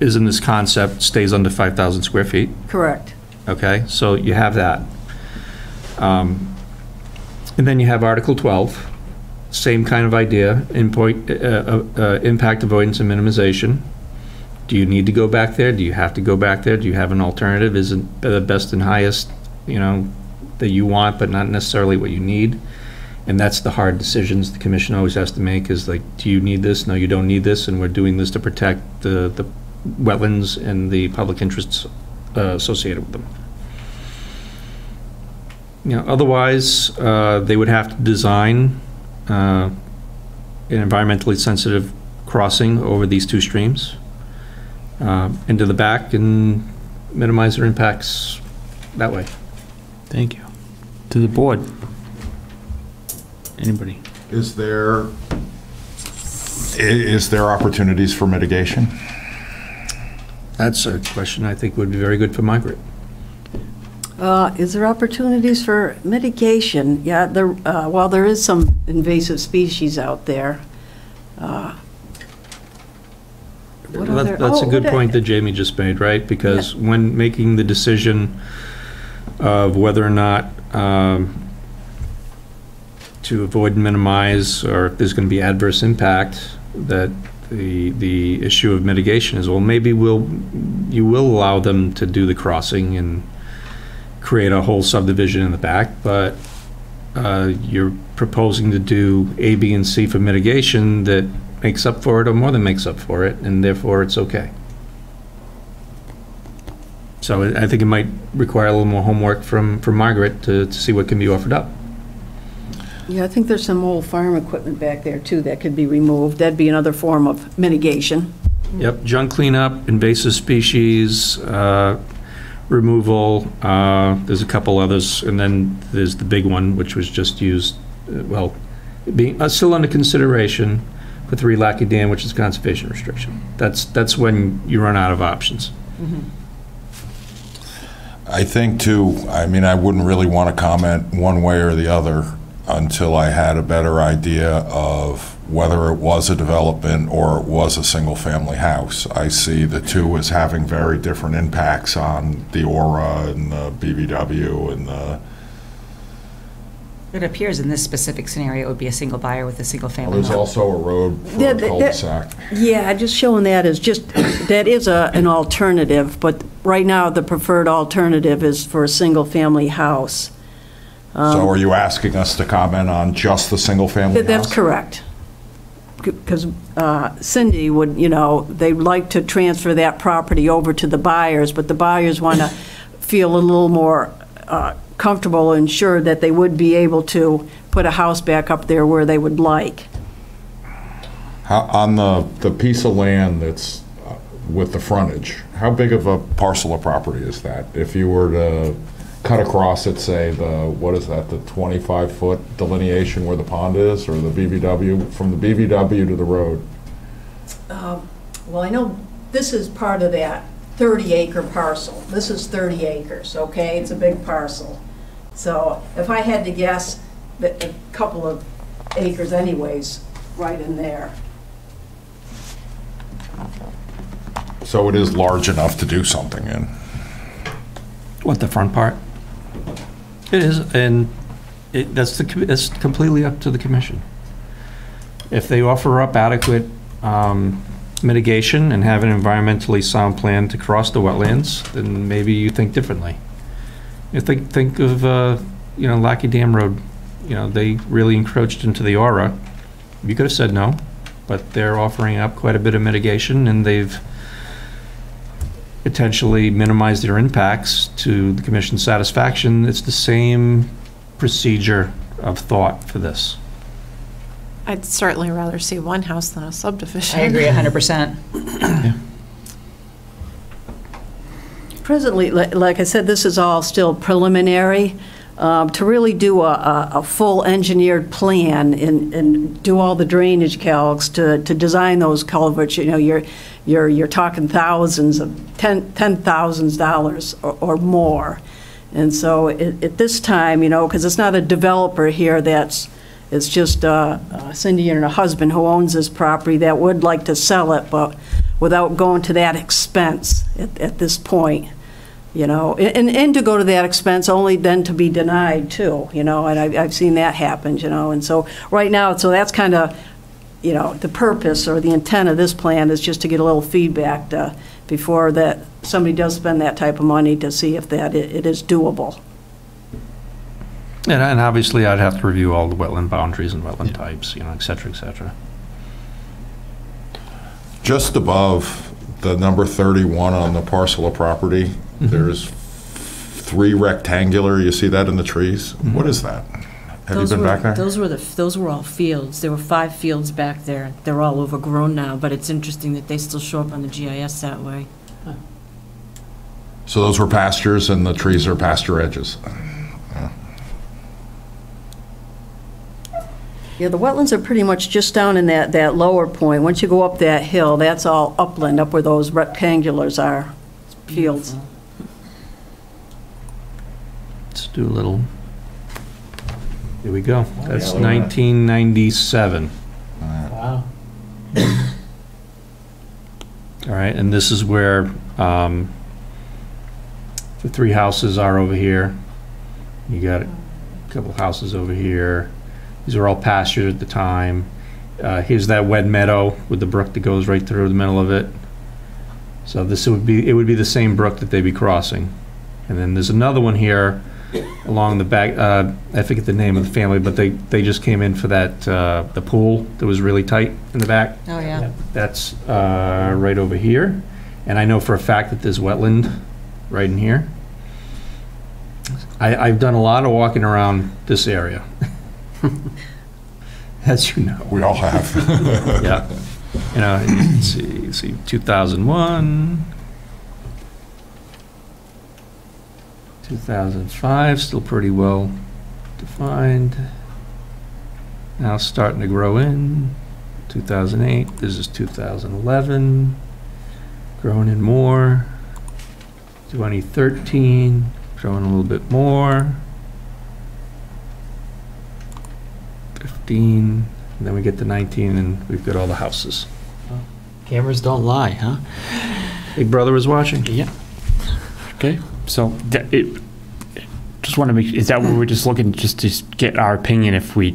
is in this concept stays under 5,000 square feet. Correct. Okay, so you have that. Um, And then you have Article 12, same kind of idea, uh, uh, uh, impact avoidance and minimization. Do you need to go back there? Do you have to go back there? Do you have an alternative? Is it the best and highest, you know, that you want, but not necessarily what you need? And that's the hard decisions the commission always has to make, is like, do you need this? No, you don't need this, and we're doing this to protect the, the wetlands and the public interests uh, associated with them. You know, otherwise, uh, they would have to design uh, an environmentally sensitive crossing over these two streams uh, into the back and minimize their impacts that way. Thank you. To the board. Anybody? Is there, i- is there opportunities for mitigation? That's a question I think would be very good for Margaret. Uh, Is there opportunities for mitigation? Yeah, there, uh, while there is some invasive species out there. uh, what That- other- That's a oh, good what point that Jamie just made, right? Because when making the decision of whether or not um, to avoid and minimize, or if there's going to be adverse impact, that the, the issue of mitigation is, well, maybe we'll, you will allow them to do the crossing and create a whole subdivision in the back, but uh, you're proposing to do A, B, and C for mitigation that makes up for it or more than makes up for it, and therefore it's okay. So I think it might require a little more homework from, from Margaret to, to see what can be offered up. Yeah, I think there's some old farm equipment back there, too, that could be removed. That'd be another form of mitigation. Yep, junk cleanup, invasive species, uh, removal, uh, there's a couple others, and then there's the big one, which was just used, uh, well, being, uh, still under consideration for Three Lackey Dam, which is conservation restriction. That's, that's when you run out of options. I think too, I mean, I wouldn't really want to comment one way or the other until I had a better idea of whether it was a development or it was a single-family house. I see the two as having very different impacts on the aura and the BVW and the, It appears in this specific scenario, it would be a single buyer with a single well, family there's home. also a road for Yeah, a that- that- cul-de-sac. Yeah, just showing that is just, that is a, an alternative, but right now, the preferred alternative is for a single-family house. So are you asking us to comment on just the single-family That- That's house? correct. Because Cindy would, you know, they'd like to transfer that property over to the buyers, but the buyers want to feel a little more uh, comfortable and sure that they would be able to put a house back up there where they would like. How, on the, the piece of land that's uh, with the frontage, how big of a parcel of property is that? If you were to cut across it, say, the, what is that, the 25-foot delineation where the pond is, or the BVW, from the BVW to the road? Um, Well, I know this is part of that 30-acre parcel. This is 30 acres, okay? It's a big parcel. So if I had to guess, that a couple of acres anyways, right in there. So it is large enough to do something in. What, the front part? It is, and it, that's the, that's completely up to the commission. If they offer up adequate um, mitigation and have an environmentally sound plan to cross the wetlands, then maybe you think differently. You think, think of, uh, you know, Lackey Dam Road, you know, they really encroached into the aura. You could have said no, but they're offering up quite a bit of mitigation, and they've potentially minimize their impacts to the commission's satisfaction. It's the same procedure of thought for this. I'd certainly rather see one house than a subdivision. I agree 100%. Presently, like I said, this is all still preliminary. Um, To really do a, a, a full engineered plan and, and do all the drainage calcs to, to design those culverts, you know, you're, you're, you're talking thousands of, ten, ten thousands dollars or, or more. And so at, at this time, you know, because it's not a developer here that's, it's just uh, uh, Cindy and her husband who owns this property that would like to sell it, but without going to that expense at, at this point, you know, and, and to go to that expense only then to be denied too, you know, and I've, I've seen that happen, you know, and so right now, so that's kind of, you know, the purpose or the intent of this plan is just to get a little feedback to, before that, somebody does spend that type of money to see if that, it it is doable. And, and obviously, I'd have to review all the wetland boundaries and wetland types, you know, et cetera, et cetera. Just above the number 31 on the parcel of property, Mm-hmm. there's three rectangular, you see that in the trees? Mm-hmm. What is that? Have you Those been were- back there? Those were the, those were all fields. There were five fields back there. They're all overgrown now, but it's interesting that they still show up on the GIS that way. So those were pastures and the trees are pasture edges. Yeah, the wetlands are pretty much just down in that, that lower point. Once you go up that hill, that's all upland, up where those rectangulars are, fields. Let's do a little, here we go. That's 1997. Wow. All right, and this is where um, the three houses are over here. You got a couple houses over here. These are all pastures at the time. Uh, Here's that wet meadow with the brook that goes right through the middle of it. So this would be, it would be the same brook that they'd be crossing. And then there's another one here along the back, uh, I forget the name of the family, but they, they just came in for that, uh, the pool that was really tight in the back. Oh, yeah. That's uh, right over here. And I know for a fact that there's wetland right in here. I, I've done a lot of walking around this area. As you know. We all have. Yeah. You know, see, see, 2001, 2005, still pretty well defined. Now starting to grow in. 2008, this is 2011, growing in more. 2013, growing a little bit more. 15, and then we get to 19, and we've got all the houses. Cameras don't lie, huh? Big brother was watching. Yeah. Okay, so that- it, just want to make, is that what we're just looking, just to get our opinion if we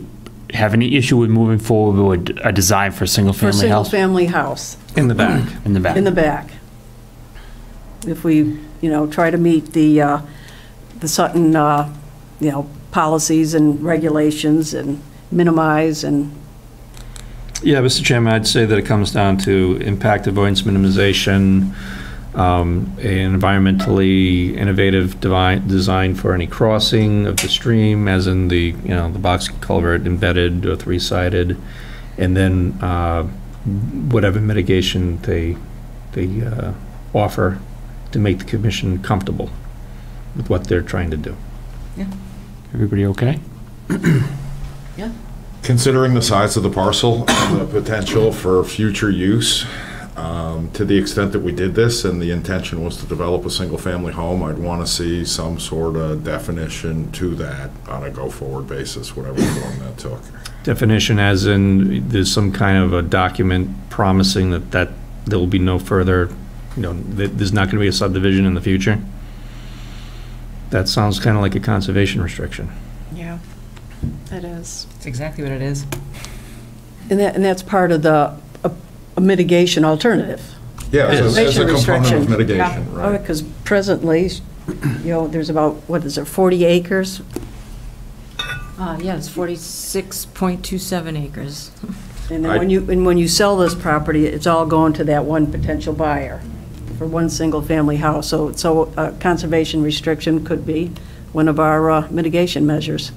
have any issue with moving forward with a design for a For a single-family house? single-family house, In the back. In the back? in the back. If we, you know, try to meet the, uh, the Sutton, uh, you know, policies and regulations and minimize and, Yeah, Mr. Chairman, I'd say that it comes down to impact avoidance minimization, um, an environmentally innovative devi- design for any crossing of the stream, as in the, you know, the box culvert embedded or three-sided, and then uh, whatever mitigation they, they uh, offer to make the commission comfortable with what they're trying to do. Yeah. Everybody okay? Yeah. Considering the size of the parcel and the potential for future use, um, to the extent that we did this and the intention was to develop a single-family home, I'd want to see some sort of definition to that on a go-forward basis, whatever form that took. Definition as in, there's some kind of a document promising that, that there will be no further, you know, that there's not going to be a subdivision in the future? That sounds kind of like a conservation restriction. Yeah, it is. That's exactly what it is. and that, and that's part of the, a- a mitigation alternative. Yeah, as a- as a Conservation component restriction. of mitigation, right. Because presently, you know, there's about, what is it, 40 acres? Uh, yeah, it's 46.27 acres. And then when you, and when you sell this property, it's all going to that one potential buyer for one single-family house. So, so a conservation restriction could be one of our uh, mitigation measures.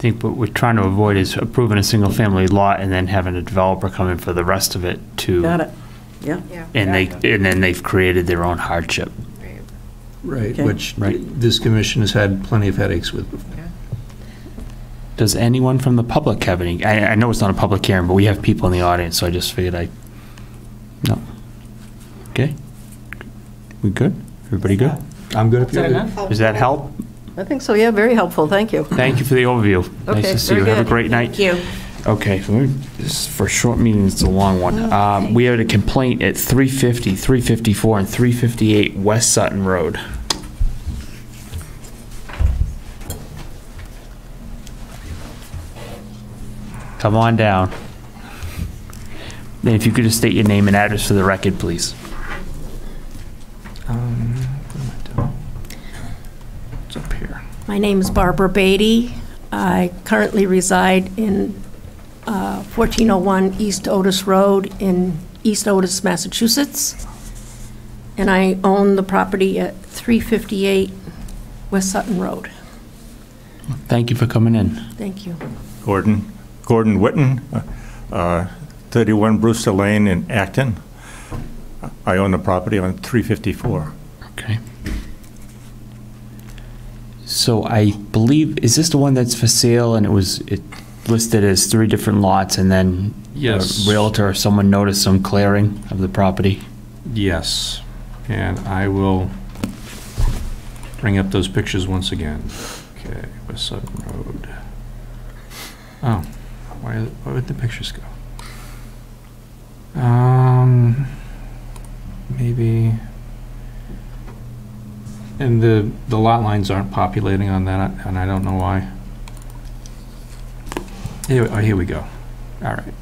I think what we're trying to avoid is approving a single-family lot and then having a developer come in for the rest of it to. Got it? Yeah? Yeah. And they, and then they've created their own hardship. Right. Okay. Which Right. this commission has had plenty of headaches with before. Does anyone from the public have any, I, I know it's not a public hearing, but we have people in the audience, so I just figured I, no. Okay? We good? Everybody good? I'm good if you're Is that good. enough? Does that help? I think so, yeah, very helpful, thank you. Thank you for the overview. Nice Okay, to see you. very Have a good. great night. Thank you. Okay, so we're- this is for short meetings, it's a long one. Um, We had a complaint at 350, 354, and 358 West Sutton Road. Come on down. And if you could just state your name and address for the record, please. Um, what am I doing? It's up here. My name is Barbara Beatty. I currently reside in uh, 1401 East Otis Road in East Otis, Massachusetts. And I own the property at 358 West Sutton Road. Thank you for coming in. Thank you. Gordon, Gordon Witten, uh, 31 Brewster Lane in Acton. I own the property on 354. Okay. So I believe, is this the one that's for sale and it was it listed as three different lots and then Yes. a realtor or someone noticed some clearing of the property? Yes, and I will bring up those pictures once again. Okay, West Sutton Road. Oh, why, where would the pictures go? Um, maybe, and the, the lot lines aren't populating on that, and I don't know why. Here, oh, here we go. All right.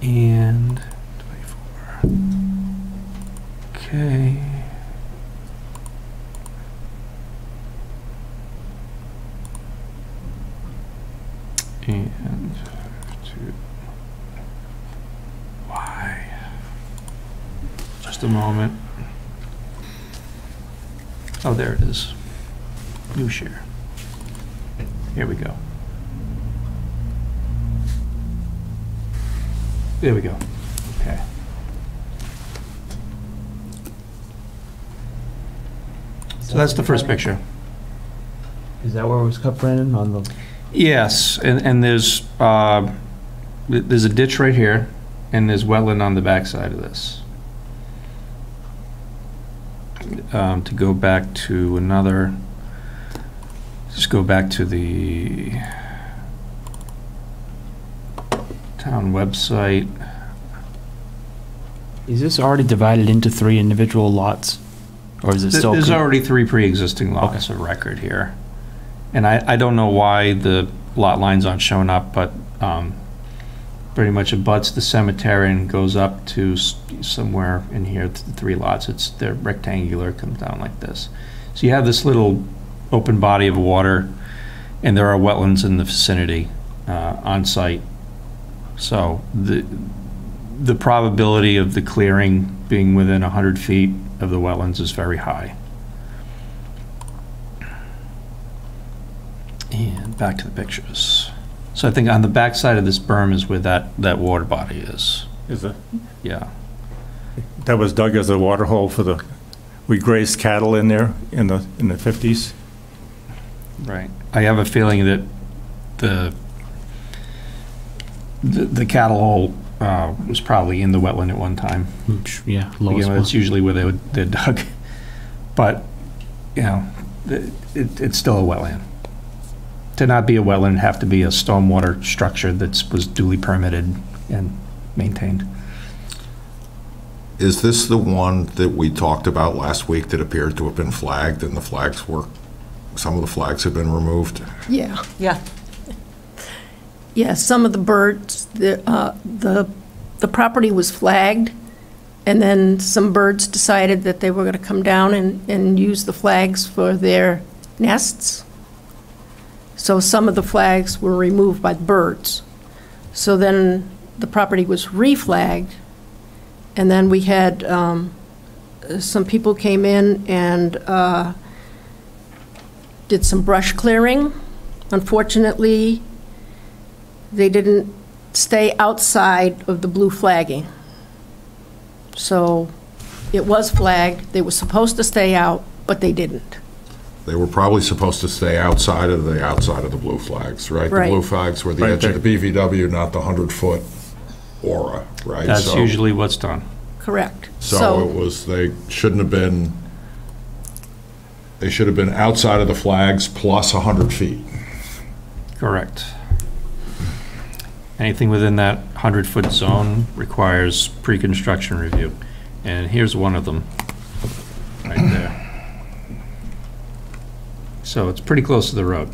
And 24. Okay. And two. Why? Just a moment. Oh, there it is. New share. Here we go. There we go. Okay. So that's the first picture. Is that where it was cut, Brandon, on the? Yes, and, and there's, uh, there's a ditch right here, and there's wetland on the backside of this. Um, to go back to another, just go back to the town website. Is this already divided into three individual lots? Or is it Th- still? There's already three pre-existing lots of record here. And I, I don't know why the lot lines aren't showing up, but, um, pretty much abuts the cemetery and goes up to somewhere in here, th- three lots. It's, they're rectangular, comes down like this. So you have this little open body of water, and there are wetlands in the vicinity, uh, on site. So the, the probability of the clearing being within 100 feet of the wetlands is very high. And back to the pictures. So I think on the back side of this berm is where that, that water body is. Is it? Yeah. That was dug as a water hole for the, we grazed cattle in there in the, in the 50s. Right. I have a feeling that the, the the cattle hole uh, was probably in the wetland at one time. Yeah, You lowest know, that's usually where they would, they dug. But, you know, the- it, it's still a wetland. To not be a wetland, have to be a stormwater structure that was duly permitted and maintained. Is this the one that we talked about last week that appeared to have been flagged and the flags were, some of the flags have been removed? Yeah. Yeah. Yeah, some of the birds, the, uh, the, the property was flagged, and then some birds decided that they were gonna come down and, and use the flags for their nests. So some of the flags were removed by the birds. So then the property was reflagged, and then we had, um, some people came in and, uh, did some brush clearing. Unfortunately, they didn't stay outside of the blue flagging. So it was flagged, they were supposed to stay out, but they didn't. They were probably supposed to stay outside of the outside of the blue flags, right? The blue flags were the Right edge of the BVW, not the 100-foot aura, right? That's So- usually what's done. Correct. So it was, they shouldn't have been, they should have been outside of the flags plus 100 feet. Correct. Anything within that 100-foot zone requires pre-construction review. And here's one of them, right there. So it's pretty close to the road.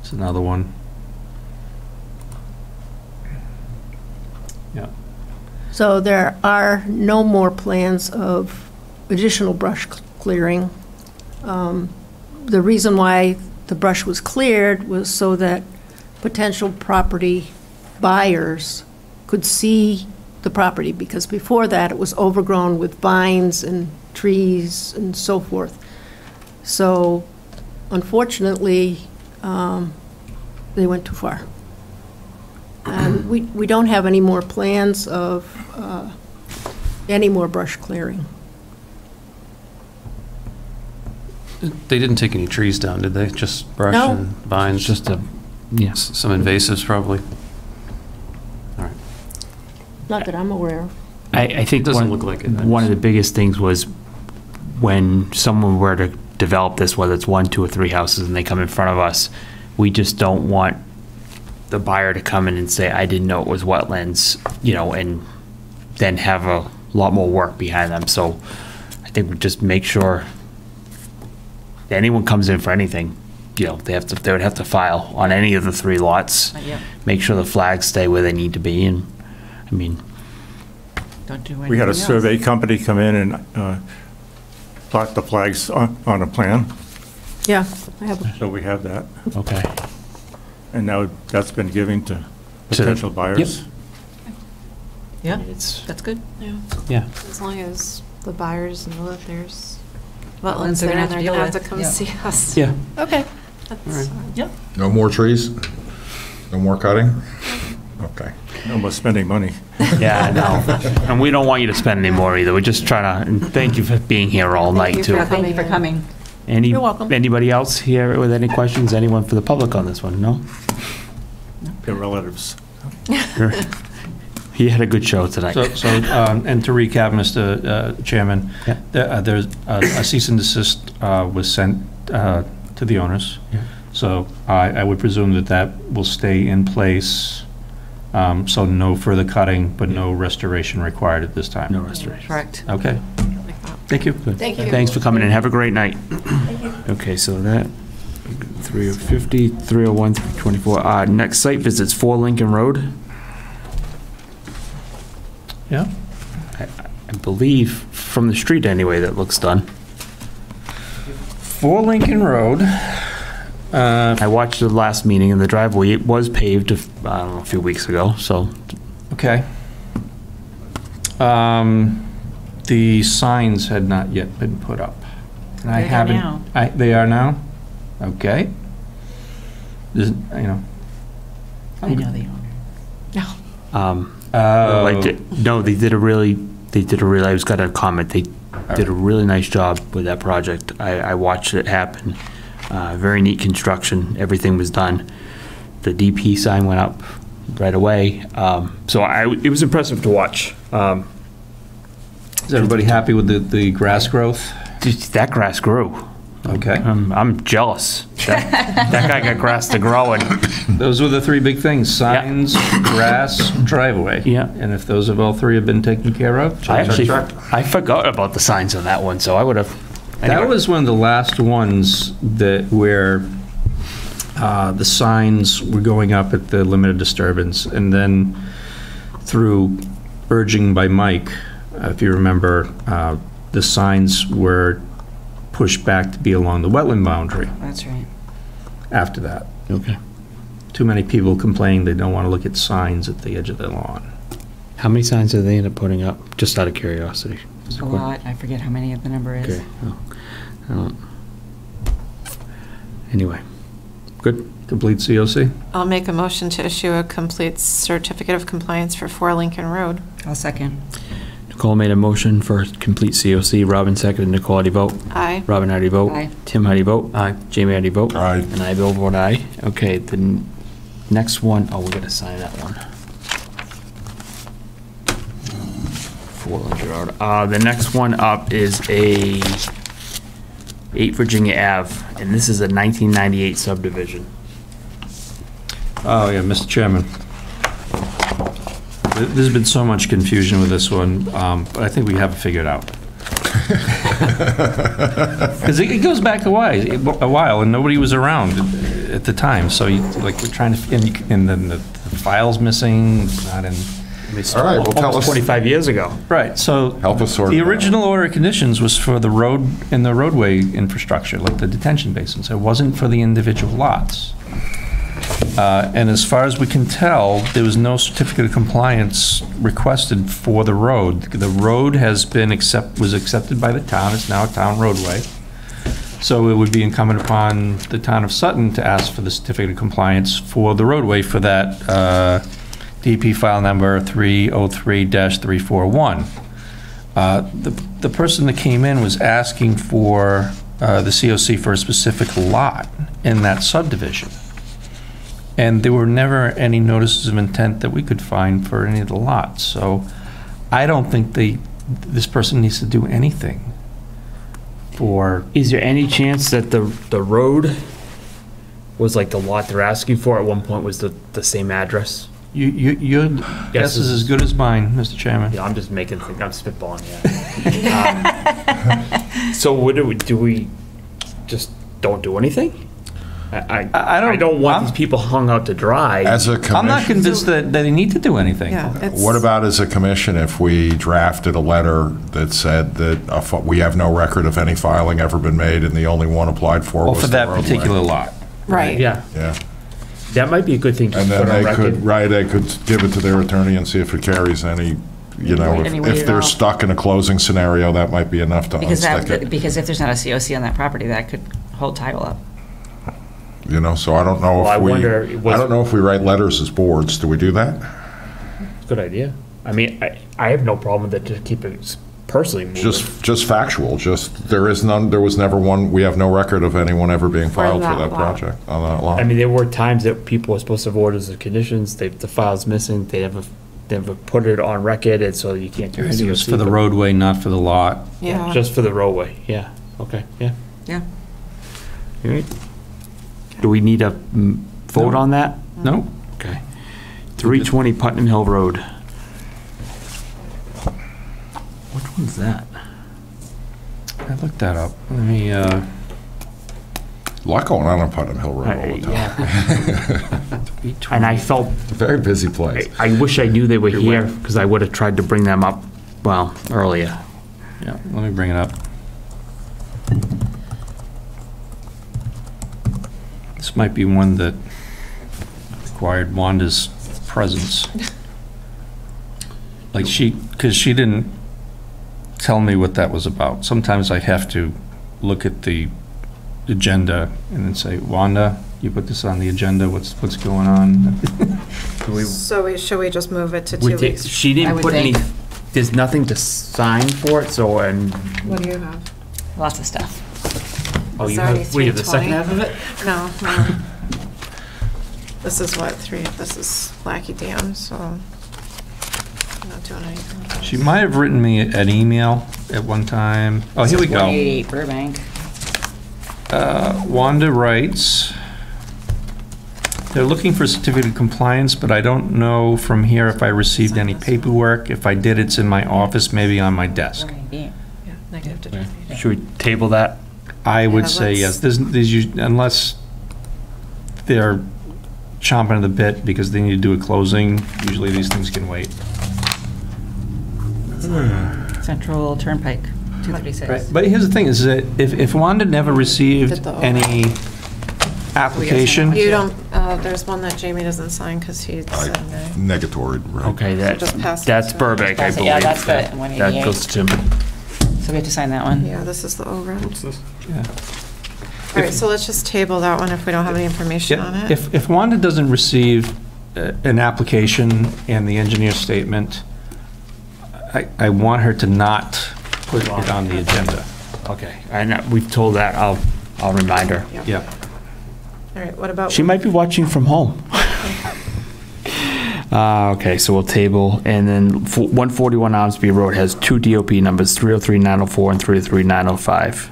It's another one. Yeah. So there are no more plans of additional brush cl- clearing. Um, The reason why the brush was cleared was so that potential property buyers could see the property, because before that, it was overgrown with vines and trees and so forth. So unfortunately, um, they went too far. And we, we don't have any more plans of uh, any more brush clearing. They didn't take any trees down, did they? Just brush No. and vines? Just a, yes, some invasives probably. Not that I'm aware of. I, I think Doesn't one, look like it, one of the biggest things was when someone were to develop this, whether it's one, two, or three houses, and they come in front of us, we just don't want the buyer to come in and say, I didn't know it was wetlands, you know, and then have a lot more work behind them. So I think we just make sure that anyone comes in for anything, you know, they have to, they would have to file on any of the three lots. Yep. Make sure the flags stay where they need to be, and, I mean, Don't do anything We had a else. survey company come in and uh, plot the flags on on a plan. Yeah, I have, So we have that. Okay. And now that's been given to potential buyers. Yeah, It's, that's good. Yeah. yeah. As long as the buyers know that there's Wetlands wetlands they're there, gonna and to they're deal gonna have to with. come Yeah. see us. Yeah. Okay. That's Yep. No more trees? No more cutting? Okay. No more spending money. Yeah, no. And we don't want you to spend any more either. We're just trying to, and thank you for being here all night, too. Thank you for coming. Any, You're welcome. anybody else here with any questions? Anyone for the public on this one? No? Their relatives. Sure. He had a good show tonight. So, so, um, and to recap, Mr. uh, Chairman, Yeah. there- uh, there's, a a cease and desist uh, was sent uh, to the owners. Yeah. So I, I would presume that that will stay in place, um, so no further cutting, but no restoration required at this time. No restoration. Correct. Okay, thank you. Thank you. Thanks for coming in. Have a great night. Okay, so that, 350, 301, 324. Uh, next site visits, 4 Lincoln Road. Yeah. I I believe, from the street anyway, that looks done. For Lincoln Road, uh, I watched the last meeting and the driveway It was paved, I don't know, a few weeks ago, so okay. Um, The signs had not yet been put up. And I They are haven't. now. I- They are now? Okay. This- You know. I know the owner. Um, Oh. like, th- no, they did a really, they did a really, I was gonna comment, they did a really nice job with that project. I, I watched it happen. Uh, very neat construction, everything was done. The DP sign went up right away, um, so I, it was impressive to watch. Um, Is everybody happy with the, the grass growth? that grass grew. Okay. Um, I'm jealous. That, that guy got grass to grow and, Those were the three big things, signs, grass, driveway. Yeah. And if those of all three have been taken care of? I actually, check. I forgot about the signs on that one, so I would have. That was one of the last ones that, where uh, the signs were going up at the limited disturbance, and then through urging by Mike, uh, if you remember, uh, the signs were pushed back to be along the wetland boundary That's right. after that. Okay. Too many people complaining they don't want to look at signs at the edge of their lawn. How many signs did they end up putting up? Just out of curiosity. A lot. I forget how many of the number is. Okay. oh, I don't- Anyway, good. Complete COC? I'll make a motion to issue a complete certificate of compliance for 4 Lincoln Road. I'll second. Nicole made a motion for complete COC. Robin seconded. Nicole, how do you vote? Aye. Robin, how do you vote? Aye. Tim, how do you vote? Aye. Jamie, how do you vote? Aye. And I will vote aye. Okay, the n- next one, oh, we're gonna sign that one. Four Lincoln Road. Uh, the next one up is a 8 Virginia Ave, and this is a 1998 subdivision. Oh, yeah, Mr. Chairman. Th- There's been so much confusion with this one, um, but I think we have it figured out. Because it it goes back a while, a while, and nobody was around at the time, so you, like, we're trying to, and you- and then the the file's missing, it's not in. All right, well, tell Almost us, 25 years ago. Right, so. help us sort it The out. original order of conditions was for the road and the roadway infrastructure, like the detention basins. It wasn't for the individual lots. Uh, And as far as we can tell, there was no certificate of compliance requested for the road. The road has been accept, was accepted by the town, it's now a town roadway. So it would be incumbent upon the town of Sutton to ask for the certificate of compliance for the roadway for that uh, DP file number 303-341. Uh, The the person that came in was asking for uh, the COC for a specific lot in that subdivision. And there were never any notices of intent that we could find for any of the lots. So I don't think they, this person needs to do anything for, Is there any chance that the, the road was like the lot they're asking for at one point was the, the same address? You, you, your guess is as good as mine, Mr. Chairman. Yeah, I'm just making, things- I'm spitballing, yeah. Um, So what do we, do we just don't do anything? I, I I don't- don't want I'm- these people hung out to dry. As a I'm not commission, convinced that, that they need to do anything. Yeah, it's. what about as a commission if we drafted a letter that said that a fi- we have no record of any filing ever been made and the only one applied for Well, was for the that roadway? particular lot. Right. Yeah, Yeah, that might be a good thing to and put then on they could, record. right, they could give it to their attorney and see if it carries any, you know, Any if- weight if at they're stuck in a closing scenario, that might be enough to Because unstick that, it. because if there's not a COC on that property, that could hold title up. You know, so I don't know Well, I if we, wonder, I was- don't know if we write letters as boards. Do we do that? Good idea. I mean, I, I have no problem with it, to keep it s- personally moving. Just, just factual, just, there is none, there was never one, we have no record of anyone ever being filed for that that project, on that lot. I mean, there were times that people were supposed to have orders of conditions, they, the file's missing, they never, they never put it on record, and so you can't do a It was for the roadway, not for the lot. Yeah. Just for the roadway, yeah, okay, yeah. Yeah. All right. Do we need a vote No. on that? No? Okay. 320 Putnam Hill Road. Which one's that? I looked that up. Let me, uh, Lot going on on Putnam Hill Road all the time. And I felt, a Very busy place. I I wish I knew they were here, because I would have tried to bring them up, well, earlier. yeah, let me bring it up. This might be one that required Wanda's presence. Like she, because she didn't tell me what that was about. Sometimes I have to look at the agenda and then say, Wanda, you put this on the agenda, what's, what's going on? Do we- So we, should we just move it to two would they- weeks? She I didn't would put any, think. there's nothing to sign for it, so, and, What do you have? Lots of stuff. oh, It's you already have, wait, the second 3:20. half of it? No, no. This is what, three, this is Lackey Dam, so I'm not doing anything. She might have written me an email at one time. Oh, here we go. 188 Burbank. Uh, Wanda writes, they're looking for certificate of compliance, but I don't know from here if I received any paperwork. If I did, it's in my office, maybe on my desk. 188. Yeah, negative to twenty. Should we table that? I would Yeah, say let's- yes. There's, there's, us- unless they're chomping at the bit because they need to do a closing, usually these things can wait. Central Turnpike, 236. But here's the thing, is that if, if Wanda never received the- any application, You don't, uh, there's one that Jamie doesn't sign because he's, said no. Negatory, right? Okay, that, just pass it that's to- Burbank, I Just pass it. believe. Yeah, that's the That- 188. That goes to Tim. So we have to sign that one? Yeah, this is the ORAD. Yeah. All right, so let's just table that one if we don't have any information on Yeah, it. If, if Wanda doesn't receive uh, an application and the engineer's statement, I, I want her to not put it on the agenda. Okay, and we've told that, I'll, I'll remind her. Yeah. All right, what about? She might be watching from home. Uh, okay, so we'll table, and then fo- 141 Armsby Road has two DEP numbers, 303904 and 303905.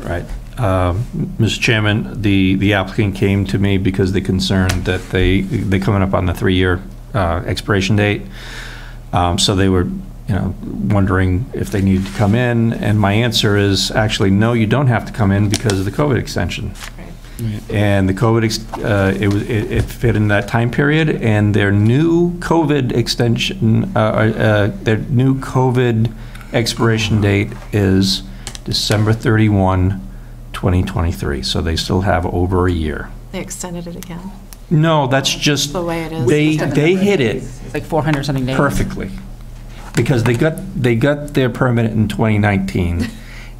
Right. Um, Mr. Chairman, the, the applicant came to me because they're concerned that they, they're coming up on the three-year uh, expiration date. Um, So they were, you know, wondering if they needed to come in, and my answer is, actually, no, you don't have to come in because of the COVID extension. And the COVID, ex- uh, it was, it it fit in that time period, and their new COVID extension, uh, uh, their new COVID expiration date is December 31, 2023, so they still have over a year. They extended it again. No, that's just, The way it is. they, they hit it It's like 400 something days. perfectly. Because they got, they got their permit in 2019,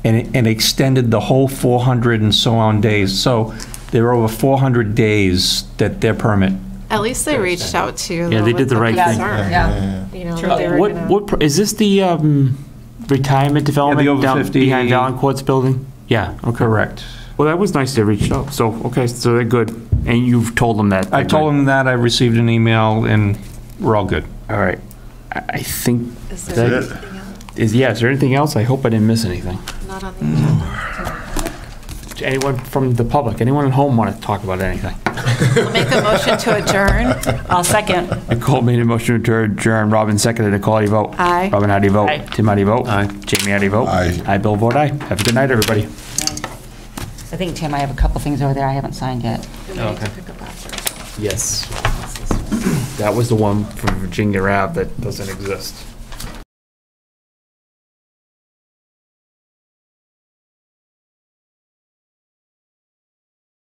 and it, and extended the whole 400 and so on days. So there are over 400 days that their permit, At least they reached out to you. Yeah, though, they with did the right thing. concern, Yeah. You know, Sure. that they were What, gonna- what, pro- is this the um, retirement development over down 50 behind Valancourt's building? Yeah, okay. correct. Well, that was nice they reached out, so, okay, so they're good, and you've told them that? I they're told good. them that, I received an email, and we're all good. All right, I I think, Is that- there anything else? is, yeah, is there anything else? I hope I didn't miss anything. Not on the agenda. Anyone from the public, anyone at home want to talk about anything? We'll make a motion to adjourn. I'll second. Nicole made a motion to adjourn, Robin seconded, Nicole, how do you vote? Aye. Robin, how do you vote? Aye. Tim, how do you vote? Aye. Jamie, how do you vote? Aye. I, Bill, vote aye. Have a good night, everybody. I think, Tim, I have a couple things over there I haven't signed yet. Okay. Yes. That was the one from Virginia Ave that doesn't exist.